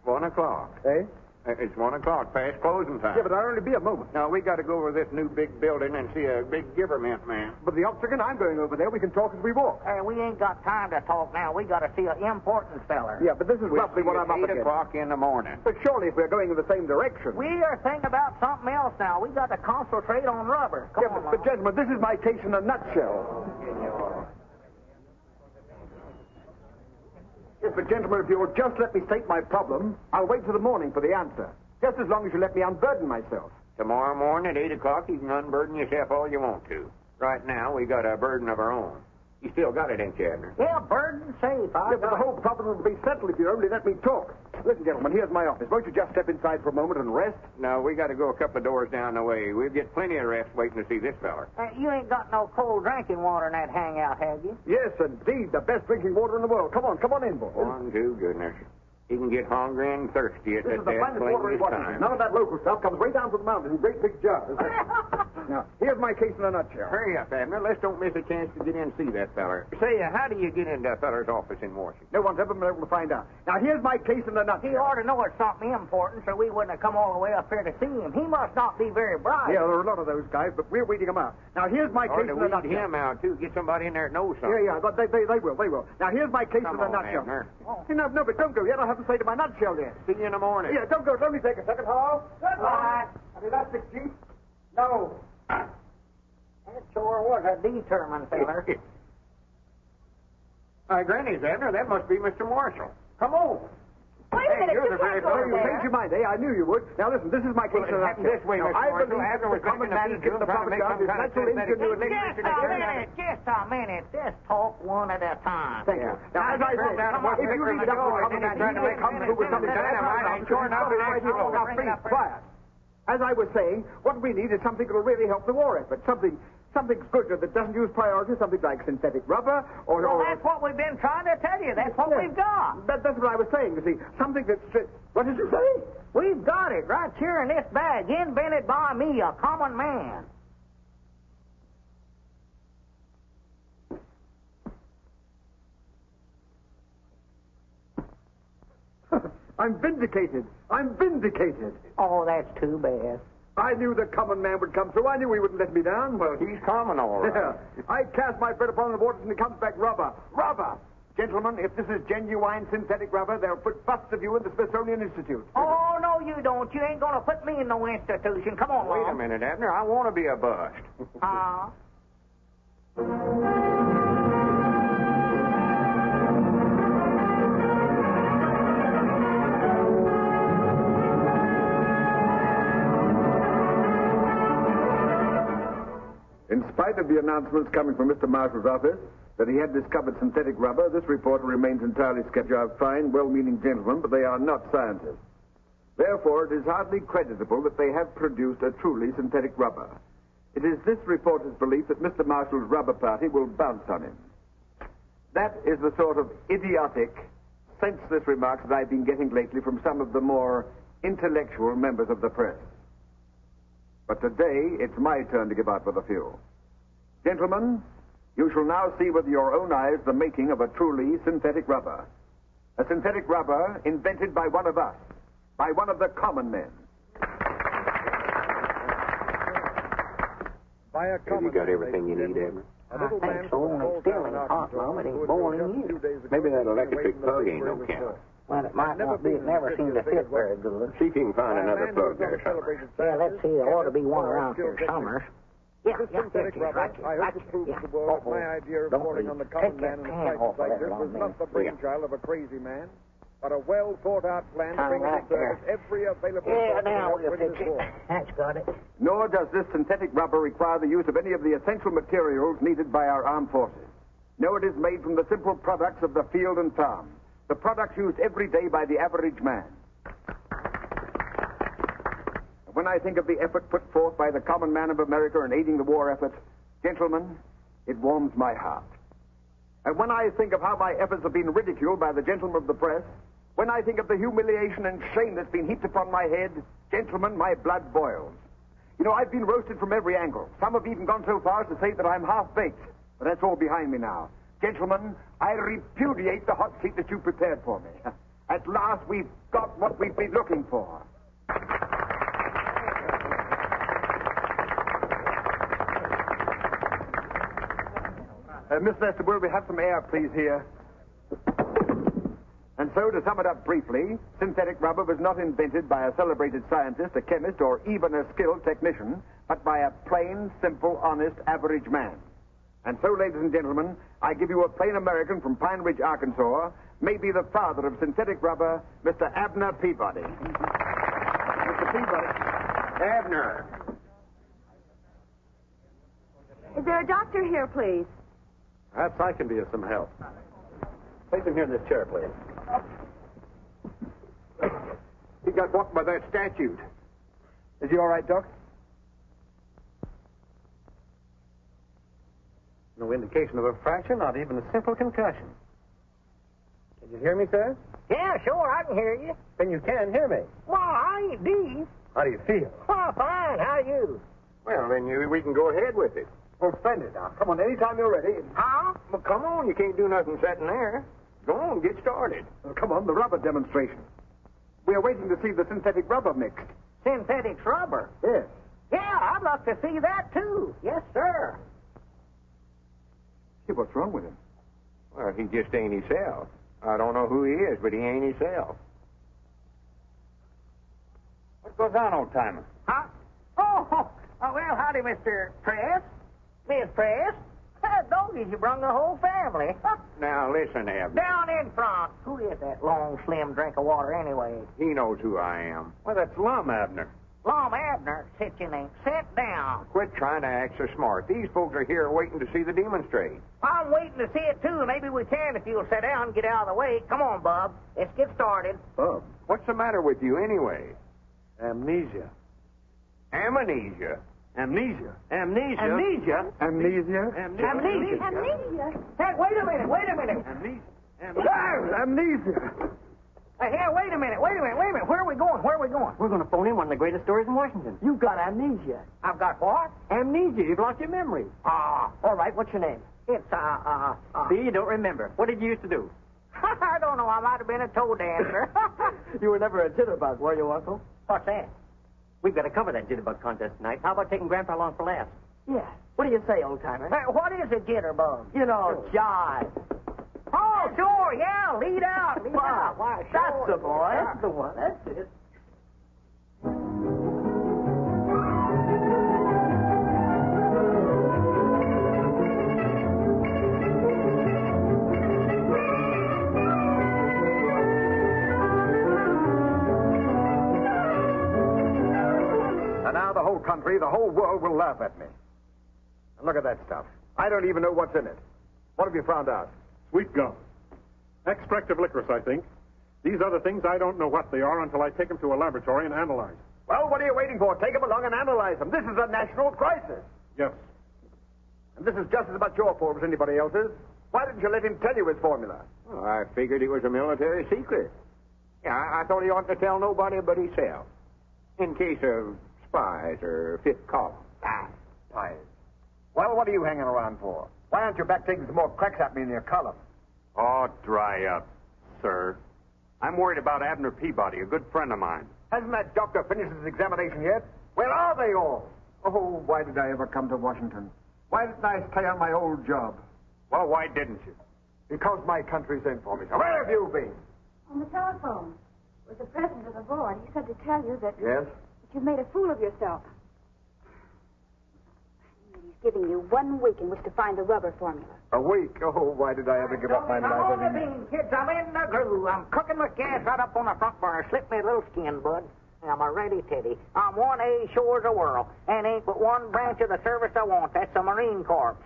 One o'clock. Eh? It's one o'clock, past closing time. Yeah, but I'll only be a moment. Now, we got to go over this new big building and see a big giverment man. But the octagon, I'm going over there. We can talk as we walk. Hey, we ain't got time to talk now. We got to see an important feller. Yeah, but this is We'll roughly what I'm up against. eight o'clock in the morning. But surely, if we're going in the same direction. We are thinking about something else now. We got to concentrate on rubber. Come yeah, on, but, but, gentlemen, this is my case in a nutshell. Yes, but gentlemen, if you'll just let me state my problem, I'll wait till the morning for the answer. Just as long as you let me unburden myself. Tomorrow morning at eight o'clock, you can unburden yourself all you want to. Right now, we've got a burden of our own. You still got it, ain't you, Abner? Yeah, burden safe. I Yeah, but the whole problem will be settled if you only let me talk. Listen, gentlemen, here's my office. Won't you just step inside for a moment and rest? No, we got to go a couple of doors down the way. We'll get plenty of rest waiting to see this feller. Uh, you ain't got no cold drinking water in that hangout, have you? Yes, indeed, the best drinking water in the world. Come on, come on in, boys. One, two, goodness. He can get hungry and thirsty at This that is the finest water in Washington. Washington. None of that local stuff comes way down from the mountains in great big jars. now, here's my case in a nutshell. Hurry up, Abner. Let's don't miss a chance to get in and see that feller. Say, uh, how do you get into a feller's office in Washington? No one's ever been able to find out. Now, here's my case in a nutshell. He ought to know it's something important, so we wouldn't have come all the way up here to see him. He must not be very bright. Yeah, there are a lot of those guys, but we're weeding them out. Now, here's my case in a weed nutshell. him out, too. Get somebody in there that knows something. Yeah, yeah, but they, they, they will, they will. Now, here's my case Come in a on, nutshell. Abner. Hey, no, no, but don't go yet. I haven't say to my nutshell yet. See you in the morning. Yeah, don't go. Let me take a second. Hello? Goodbye. An elastic jeep? No. That sure was a determined feller. My granny's Abner. That must be Mr. Marshall. Come on. Wait a Hey, you're it very So you changed your mind, eh? I knew you would. Now listen, this is my case. Well, it happened this way, now, Mr. I believe Abner the was common man is getting to the trying to profit make down. some His kind of natural synthetic ingenuity. Just a minute, just a minute. Just talk one at a time. Thank you. Now, as I said, if you leave it up to the common man, he may come through with something dynamite. I'm sure it might be wrong. Now, please, quiet. As I was saying, what we need is something that will really help the war effort. Something, something good that doesn't use priority, something like synthetic rubber or... Well, or that's what we've been trying to tell you. That's what we've got. that, that's what I was saying, you see. Something that's... What did you say? We've got it right here in this bag, invented by me, a common man. I'm vindicated. I'm vindicated. Oh, that's too bad. I knew the common man would come through. I knew he wouldn't let me down. Well, he's common, all right. Yeah. I cast my bread upon the waters and it comes back rubber. Rubber! Gentlemen, if this is genuine synthetic rubber, they'll put busts of you in the Smithsonian Institute. Oh, no, you don't. You ain't gonna put me in no institution. Come on, Wait a minute, Abner. I want to be a bust. Uh, In spite of the announcements coming from Mr. Marshall's office that he had discovered synthetic rubber, this reporter remains entirely skeptical. of fine, well-meaning gentlemen, but they are not scientists. Therefore, it is hardly creditable that they have produced a truly synthetic rubber. It is this reporter's belief that Mr. Marshall's rubber party will bounce on him. That is the sort of idiotic, senseless remarks that I've been getting lately from some of the more intellectual members of the press. But today, it's my turn to give out with a few. Gentlemen, you shall now see with your own eyes the making of a truly synthetic rubber. A synthetic rubber invented by one of us, by one of the common men. By a Have you got everything you need, Abner? I think so, and it's still ain't hot, Mom. It ain't boiling you. Maybe that electric plug ain't no count. Well, it might not be. It never seemed to fit very good. See if you can find another plug there somewhere. Yeah, let's see. There ought to be one around here somewhere. Yeah, yeah, here it is, right here, I right hope it here. proves Yeah. to the world Uh-oh. that my idea of Don't reporting leave. on the common man in a pan crisis like this was not the brainchild of a crazy man, but a well thought out plan to Turn bring right into service every available Yeah, source of now help we'll in fix it. war. That's got it. Nor does this synthetic rubber require the use of any of the essential materials needed by our armed forces. No, it is made from the simple products of the field and farm, the products used every day by the average man. When I think of the effort put forth by the common man of America in aiding the war effort, gentlemen, it warms my heart. And when I think of how my efforts have been ridiculed by the gentlemen of the press, when I think of the humiliation and shame that's been heaped upon my head, gentlemen, my blood boils. You know, I've been roasted from every angle. Some have even gone so far as to say that I'm half baked. But that's all behind me now. Gentlemen, I repudiate the hot seat that you prepared for me. At last, we've got what we've been looking for. Uh, Miss Lester, will we have some air, please, here? And so, to sum it up briefly, synthetic rubber was not invented by a celebrated scientist, a chemist, or even a skilled technician, but by a plain, simple, honest, average man. And so, ladies and gentlemen, I give you a plain American from Pine Ridge, Arkansas, maybe the father of synthetic rubber, Mr. Abner Peabody. Mr. Peabody. Abner. Is there a doctor here, please? Perhaps I can be of some help. Place him here in this chair, please. He got walked by that statute. Is he all right, Doc? No indication of a fracture, not even a simple concussion. Can you hear me, sir? Yeah, sure, I can hear you. Then you can hear me. Well, I ain't deep. How do you feel? Oh, fine. How are you? Well, then you, we can go ahead with it. Oh, splendid. Now, come on, anytime you're ready. Huh? Well, come on. You can't do nothing sitting there. Go on, get started. Uh, come on, the rubber demonstration. We are waiting to see the synthetic rubber mixed. Synthetic rubber. Yes. Yeah, I'd like to see that too. Yes, sir. Hey, what's wrong with him? Well, he just ain't himself. I don't know who he is, but he ain't himself. What goes on, old timer? Huh? Oh, oh, well, howdy, Mr. Press. Miss Press. Well, doggies, you brung the whole family. Now, listen, Abner. Down in front. Who is that long, slim drink of water anyway? He knows who I am. Well, that's Lum, Abner. Lum Abner, sit your name. Sit down. Quit trying to act so smart. These folks are here waiting to see the demonstrate. I'm waiting to see it, too. Maybe we can if you'll sit down and get out of the way. Come on, Bub. Let's get started. Bub, what's the matter with you anyway? Amnesia. Amnesia. Amnesia. Amnesia. Amnesia? Amnesia. Amnesia. Amnesia. Hey, wait a minute. Wait a minute. Amnesia. Amnesia. Amnesia. Hey, here, wait a minute. Wait a minute. Wait a minute. Where are we going? Where are we going? We're going to phone in one of the greatest stories in Washington. You've got amnesia. I've got what? Amnesia. You've lost your memory. Ah, All right, what's your name? it's, uh, uh, uh. See, you don't remember. What did you used to do? I don't know. I might have been a toe dancer. you were never a jitterbug, were you, Uncle? What's that? We've got to cover that jitterbug contest tonight. How about taking Grandpa along for laughs? Yeah. What do you say, old timer? Hey, what is a jitterbug? You know, jive. Oh, sure, yeah. Lead out. Lead out. Why, That's the boy. That's the one. That's it. Country, the whole world will laugh at me. And look at that stuff. I don't even know what's in it. What have you found out? Sweet gum. Extract of licorice, I think. These other things, I don't know what they are until I take them to a laboratory and analyze. Well, what are you waiting for? Take them along and analyze them. This is a national crisis. Yes. And this is just as much your fault as anybody else's. Why didn't you let him tell you his formula? Well, I figured it was a military secret. Yeah, I, I thought he ought to tell nobody but himself. In case of spies or fifth column. Ah, spies. Well, what are you hanging around for? Why aren't you back taking some more cracks at me in your column? Oh, dry up, sir. I'm worried about Abner Peabody, a good friend of mine. Hasn't that doctor finished his examination yet? Where are they all? Oh, why did I ever come to Washington? Why didn't I stay on my old job? Well, why didn't you? Because my country's in for me. So where have you been? On the telephone with the president of the board. He said to tell you that, Yes? That you've made a fool of yourself. He's giving you one week in which to find the rubber formula. A week? Oh, why did I ever give up my I'm life? on the bean, kids. I'm in the groove. I'm cooking with gas right up on the front burner. Slip me a little skin, bud. I'm a ready teddy. I'm one A sure as the world. And ain't but one branch of the service I want. That's the Marine Corps.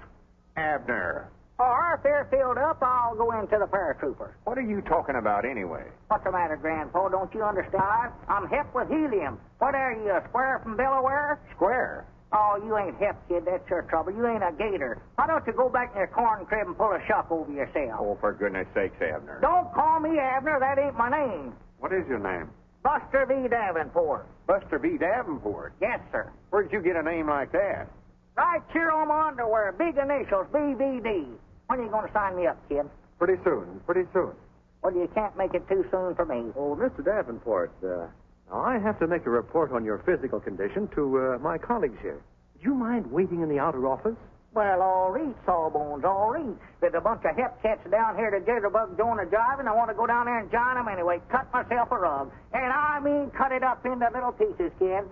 Abner, Or if they're filled up, I'll go into the paratroopers. what are you talking about anyway? What's the matter, Grandpa? Don't you understand? I'm hep with helium. What are you, a square from Delaware? Square. Oh, you ain't hep, kid. That's your trouble. You ain't a gator. Why don't you go back in your corn crib and pull a shuck over yourself? Oh, for goodness sakes, Abner. Don't call me Abner. That ain't my name. What is your name? Buster V. Davenport. Buster B. Davenport. Yes, sir. Where'd you get a name like that? Right here on my underwear. Big initials, BVD. When are you going to sign me up, kid? Pretty soon, pretty soon. Well, you can't make it too soon for me. Oh, Mr. Davenport, uh, now I have to make a report on your physical condition to uh, my colleagues here. Would you mind waiting in the outer office? Well, all right, Sawbones, all right. There's a bunch of hep cats down here to jitterbug doing the jive, and I want to go down there and join them anyway. Cut myself a rug. And I mean cut it up into little pieces, kid.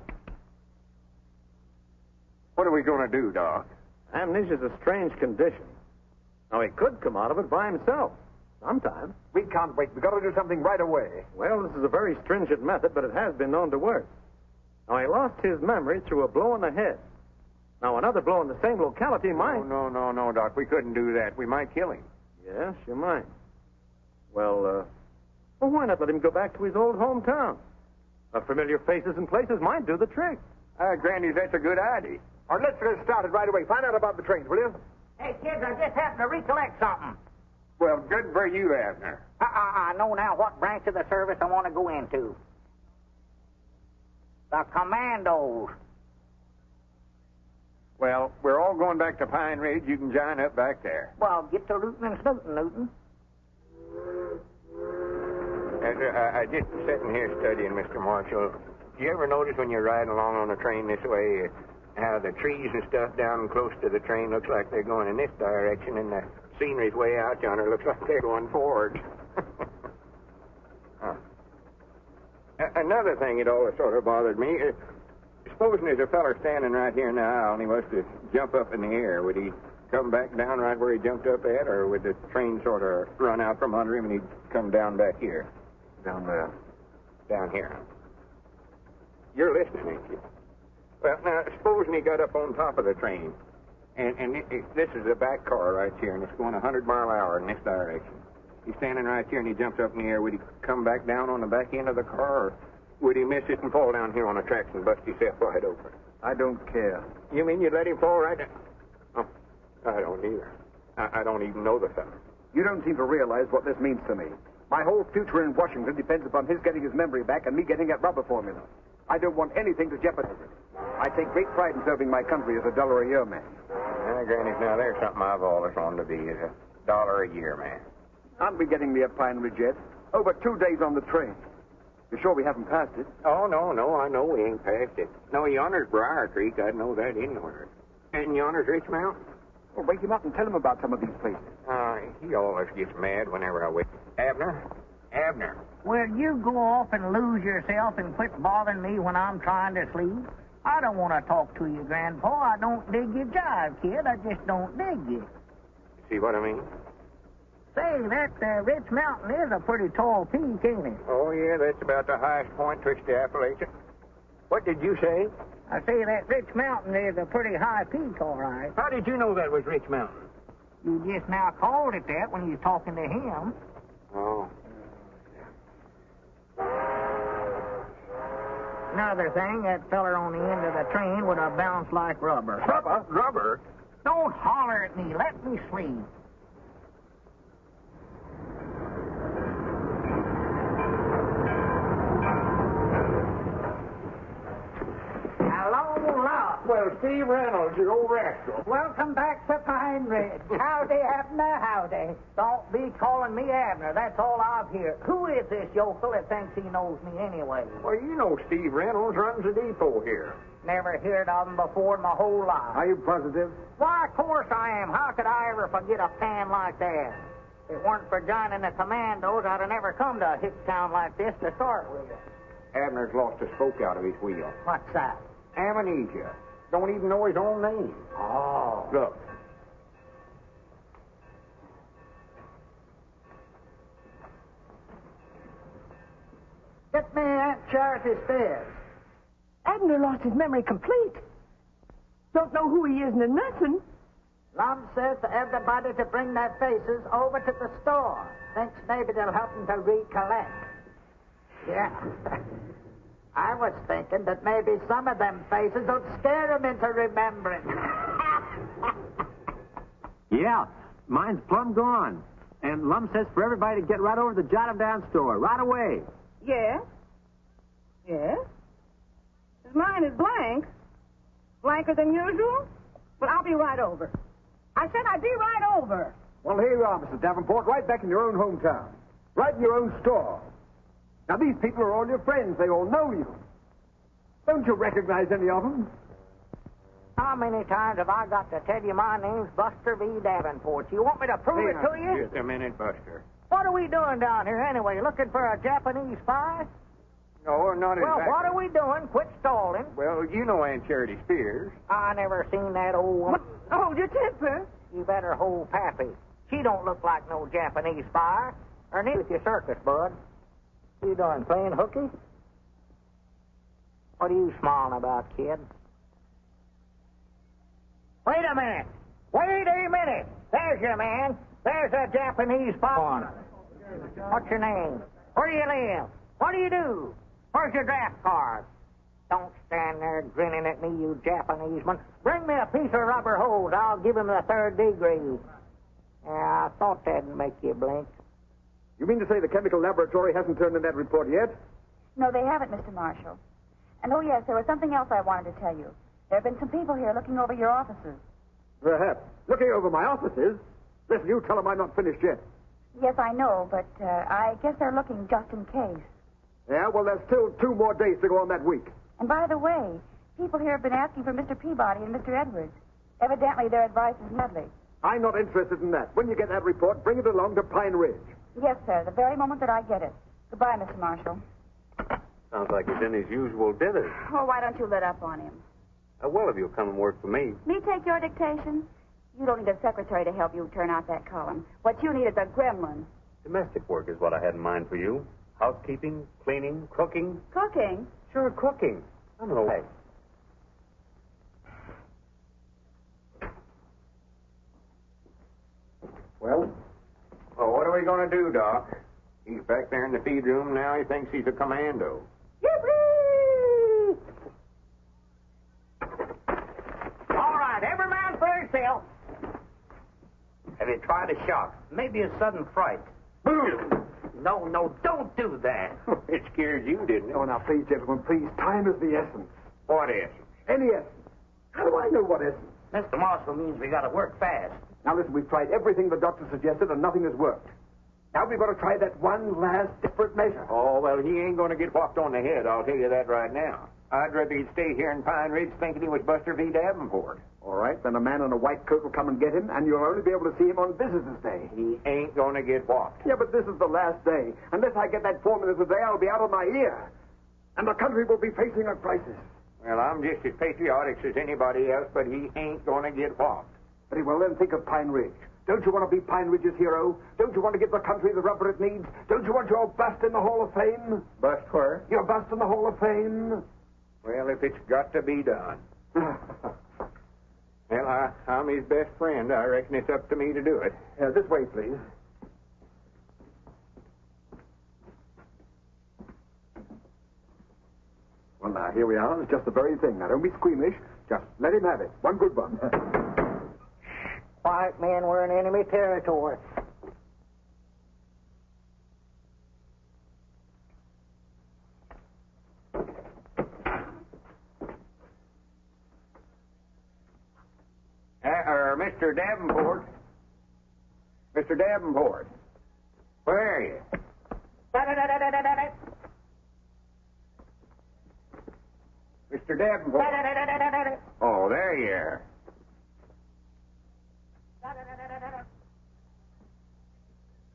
What are we going to do, Doc? Amnesia's a strange condition. Now, he could come out of it by himself. Sometime. We can't wait. We've got to do something right away. Well, this is a very stringent method, but it has been known to work. Now, he lost his memory through a blow on the head. Now, another blow in the same locality might. No, no, no, no, Doc. We couldn't do that. We might kill him. Yes, you might. Well, uh, well, why not let him go back to his old hometown? Uh, familiar faces and places might do the trick. Uh, Granny, that's a good idea. Or let's get started right away. Find out about the trains, will you? Hey, kids, I just happened to recollect something. Well, good for you, Abner. I, I, I know now what branch of the service I want to go into. The commandos. Well, we're all going back to Pine Ridge. You can join up back there. Well, get to rootin' and snootin', Newton. Uh, I I just sitting here studying, Mr. Marshall. Do you ever notice when you're riding along on a train this way, how the trees and stuff down close to the train looks like they're going in this direction, and the scenery's way out yonder looks like they're going forward. Huh. A- Another thing that always sort of bothered me. Uh, supposing there's a feller standing right here now, and he was to jump up in the air, would he come back down right where he jumped up at, or would the train sort of run out from under him and he'd come down back here? Down there. Down here. You're listening, ain't you? Well, now, supposing he got up on top of the train, and, and it, it, this is the back car right here, and it's going 100 mile an hour in this direction. He's standing right here, and he jumps up in the air. Would he come back down on the back end of the car, or would he miss it and fall down here on the tracks and bust himself wide open? I don't care. You mean you'd let him fall right down? Oh, I don't either. I, I don't even know the fellow. You don't seem to realize what this means to me. My whole future in Washington depends upon his getting his memory back and me getting that rubber formula. I don't want anything to jeopardize it. I take great pride in serving my country as a dollar a year man. Now, Granny, now there's something I've always wanted to be, is a dollar a year man. I'll be getting me a Pine Ridge yet. Over two days on the train. You're sure we haven't passed it? Oh, no, no, I know we ain't passed it. No, yonder's Briar Creek. I'd know that anywhere. And yonder's Rich Mountain. Well, wake him up and tell him about some of these places. Uh, he always gets mad whenever I wake. Abner? Abner. Will you go off and lose yourself and quit bothering me when I'm trying to sleep? I don't want to talk to you, Grandpa. I don't dig your jive, kid. I just don't dig you. See what I mean? Say, that uh, Rich Mountain is a pretty tall peak, ain't it? Oh, yeah, that's about the highest point twisted the Appalachian. What did you say? I say that Rich Mountain is a pretty high peak, all right. How did you know that was Rich Mountain? You just now called it that when you was talking to him. Oh. Another thing, that feller on the end of the train would have bounced like rubber. Rubber? Rubber? Don't holler at me. Let me sleep. Hello, Steve Reynolds, you old rascal. Welcome back to Pine Ridge. Howdy, Abner, howdy. Don't be calling me Abner. That's all I've heard. Who is this yokel that thinks he knows me anyway? Well, you know Steve Reynolds runs the depot here. Never heard of him before in my whole life. Are you positive? Why, of course I am. How could I ever forget a pan like that? If it weren't for John and the commandos, I'd have never come to a hick town like this to start with. Abner's lost a spoke out of his wheel. What's that? Amnesia. Don't even know his own name. Oh. Look. Get me Aunt Charity Spears. Abner lost his memory complete. Don't know who he is nor nothing. Lum says to everybody to bring their faces over to the store. Thinks maybe they'll help him to recollect. Yeah. I was thinking that maybe some of them faces would scare them into remembering. Yeah, mine's plumb gone. And Lum says for everybody to get right over to the Jot 'em Down store right away. Yes? Yes? His mind is blank. Blanker than usual? Well, I'll be right over. I said I'd be right over. Well, here you are, Mr. Davenport, right back in your own hometown. Right in your own store. Now, these people are all your friends. They all know you. Don't you recognize any of them? How many times have I got to tell you my name's Buster V. Davenport? You want me to prove it to you? Just a minute, Buster. What are we doing down here anyway? Looking for a Japanese spy? No, not Well, exactly. what are we doing? Quit stalling. Well, you know Aunt Charity Spears. I never seen that old woman. Hold oh, your temper. You better hold Pappy. She don't look like no Japanese spy. Or neither with your circus, bud. You doing playing hooky? What are you smiling about, kid? Wait a minute. Wait a minute. There's your man. There's a Japanese spy. What's your name? Where do you live? What do you do? Where's your draft card? Don't stand there grinning at me, you Japanese man. Bring me a piece of rubber hose. I'll give him the third degree. Yeah, I thought that'd make you blink. You mean to say the chemical laboratory hasn't turned in that report yet? No, they haven't, Mr. Marshall. And oh, yes, there was something else I wanted to tell you. There have been some people here looking over your offices. Perhaps. Looking over my offices? Listen, you tell them I'm not finished yet. Yes, I know, but uh, I guess they're looking just in case. Yeah, well, there's still two more days to go on that week. And by the way, people here have been asking for Mr. Peabody and Mr. Edwards. Evidently, their advice is medley. I'm not interested in that. When you get that report, bring it along to Pine Ridge. Yes, sir, the very moment that I get it. Goodbye, Mr. Marshall. Sounds like he's in his usual dithers. Oh, why don't you let up on him? Uh, well, if you'll come and work for me. Me take your dictation? You don't need a secretary to help you turn out that column. What you need is a gremlin. Domestic work is what I had in mind for you. Housekeeping, cleaning, cooking. Cooking? Sure, cooking. I'm no way. Well? Well, what are we going to do, Doc? He's back there in the feed room now. He thinks he's a commando. Yippee! All right, every man for himself. Have you tried a shock? Maybe a sudden fright. Boom! No, no, don't do that. it scared you, didn't it? Oh, now, please, gentlemen, please. Time is the essence. What is? Any essence. How do I know what essence? Mr. Marshall means we gotta work fast. Now, listen, we've tried everything the doctor suggested, and nothing has worked. Now we've got to try that one last different measure. Oh, well, he ain't going to get whopped on the head, I'll tell you that right now. I'd rather he'd stay here in Pine Ridge thinking he was Buster V. Davenport. All right, then a man in a white coat will come and get him, and you'll only be able to see him on Visitor's Day. He ain't going to get whopped. Yeah, but this is the last day. Unless I get that four minutes a day, I'll be out of my ear. And the country will be facing a crisis. Well, I'm just as patriotic as anybody else, but he ain't going to get whopped. Very well, then think of Pine Ridge. Don't you want to be Pine Ridge's hero? Don't you want to give the country the rubber it needs? Don't you want your bust in the Hall of Fame? Bust where? Your bust in the Hall of Fame? Well, if it's got to be done. well, I, I'm his best friend. I reckon it's up to me to do it. Uh, this way, please. Well, now, here we are. It's just the very thing. Now, don't be squeamish. Just let him have it. One good one. White men were in enemy territory. Uh, uh, Mr. Davenport. Mr. Davenport. Where are you? Mr. Davenport. Oh, there you are.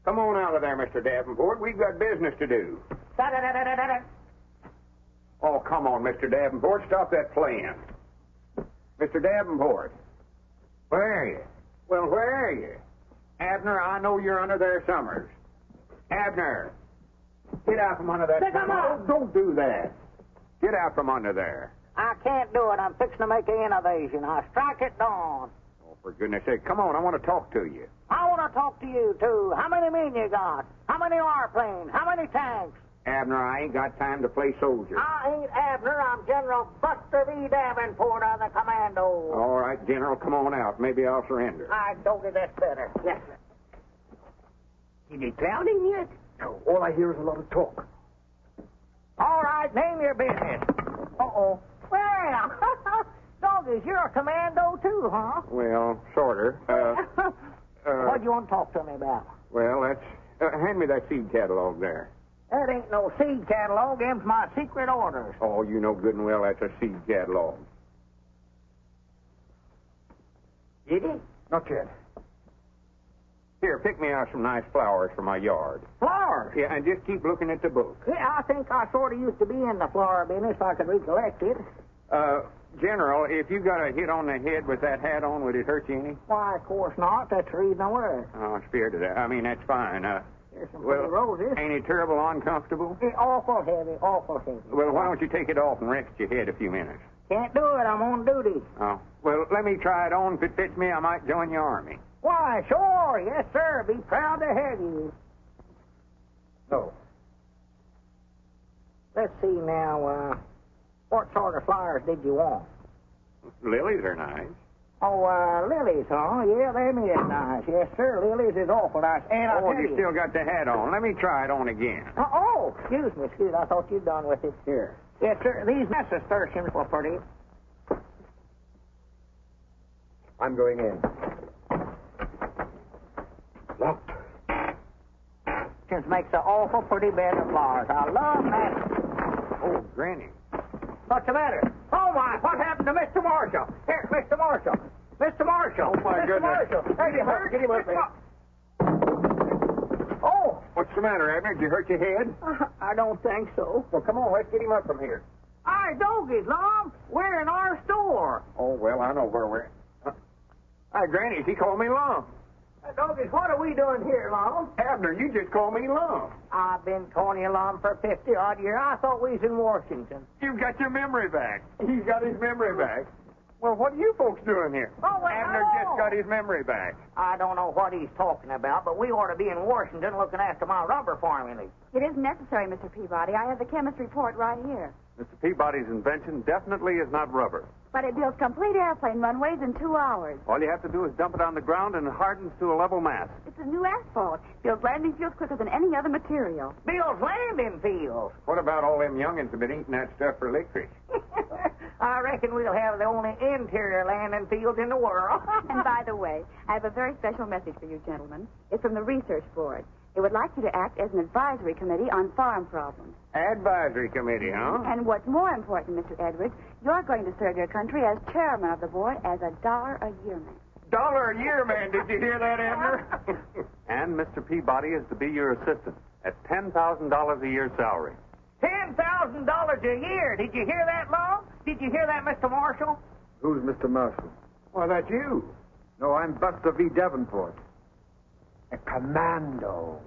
Come on out of there, Mr. Davenport. We've got business to do. Oh, come on, Mr. Davenport. Stop that playing. Mr. Davenport. Where are you? Well, where are you? Abner, I know you're under there, Summers. Abner. Get out from under that. Pick 'em up. Oh, don't do that. Get out from under there. I can't do it. I'm fixing to make an innovation. I strike at dawn. For goodness sake, come on. I want to talk to you. I want to talk to you, too. How many men you got? How many airplanes? How many tanks? Abner, I ain't got time to play soldier. I ain't Abner. I'm General Buster V. Davenport of the Commando. All right, General, come on out. Maybe I'll surrender. I told you that's better. Yes, sir. Is it clouding yet? No, all I hear is a lot of talk. All right, name your business. Uh-oh. Well, Doggies, you're a commando, too, huh? Well, sorter. Uh, uh, what do you want to talk to me about? well, that's. Uh, hand me that seed catalog there. That ain't no seed catalog. Them's my secret orders. Oh, you know good and well that's a seed catalog. Did it? Not yet. Here, pick me out some nice flowers for my yard. Flowers? Yeah, and just keep looking at the book. Yeah, I think I sort of used to be in the flower business if I could recollect it. Uh, General, if you got a hit on the head with that hat on, would it hurt you any? Why, of course not. That's the reason I wear it. Oh, I'm scared of that. I mean, that's fine. Uh, There's some well, roses. ain't it terrible uncomfortable? It's awful heavy, awful heavy. Well, why don't you take it off and rest your head a few minutes? Can't do it. I'm on duty. Oh, well, let me try it on. If it fits me, I might join your army. Why, sure. Yes, sir. Be proud to have you. No. Let's see now, uh, what sort of flowers did you want? Lilies are nice. Oh, uh, lilies, huh? Yeah, them is nice. Yes, sir. Lilies is awful nice. And I'll oh, tell you you. still got the hat on. Let me try it on again. Uh, oh, excuse me, excuse me. I thought you'd done with it. Here. Yes, sir. These nasturtiums were pretty. I'm going in. Locked. Just makes an awful pretty bed of flowers. I love that. Oh, Granny. What's the matter? Oh, my, what happened to Mr. Marshall? Here, Mr. Marshall. Mr. Marshall. Oh, my Mr. goodness. Marshall. Have you hurt? Get him up. Oh, What's the matter, Abner? Did you hurt your head? I don't think so. Well, come on. Let's get him up from here. Hi, Doggies, Lum. We're in our store. Oh, well, I know where we're... Uh, Hi, Granny, she called me Lum. Doggies, what are we doing here, Lum? Abner, you just called me Lum. I've been calling you Lum for 50 odd years. I thought we was in Washington. You've got your memory back. He's got his memory back. Well, what are you folks doing here? Oh, well, Abner just got his memory back. I don't know what he's talking about, but we ought to be in Washington looking after my rubber formulae. It isn't necessary, Mr. Peabody. I have the chemist's report right here. Mr. Peabody's invention definitely is not rubber. But it builds complete airplane runways in two hours. All you have to do is dump it on the ground and it hardens to a level mass. It's a new asphalt. Builds landing fields quicker than any other material. Builds landing fields. What about all them youngins that been eating that stuff for licorice? I reckon we'll have the only interior landing fields in the world. and by the way, I have a very special message for you gentlemen. It's from the Research Board. It would like you to act as an advisory committee on farm problems. Advisory committee, huh? And what's more important, Mr. Edwards, you're going to serve your country as chairman of the board as a dollar a year man. Dollar a year, man. Did you hear that, Abner? And Mr. Peabody is to be your assistant at $10,000 a year salary. Ten thousand dollars a year. Did you hear that, Lum? Did you hear that, Mr. Marshall? Who's Mr. Marshall? Why, that's you. No, I'm Buster V. Davenport. A commando.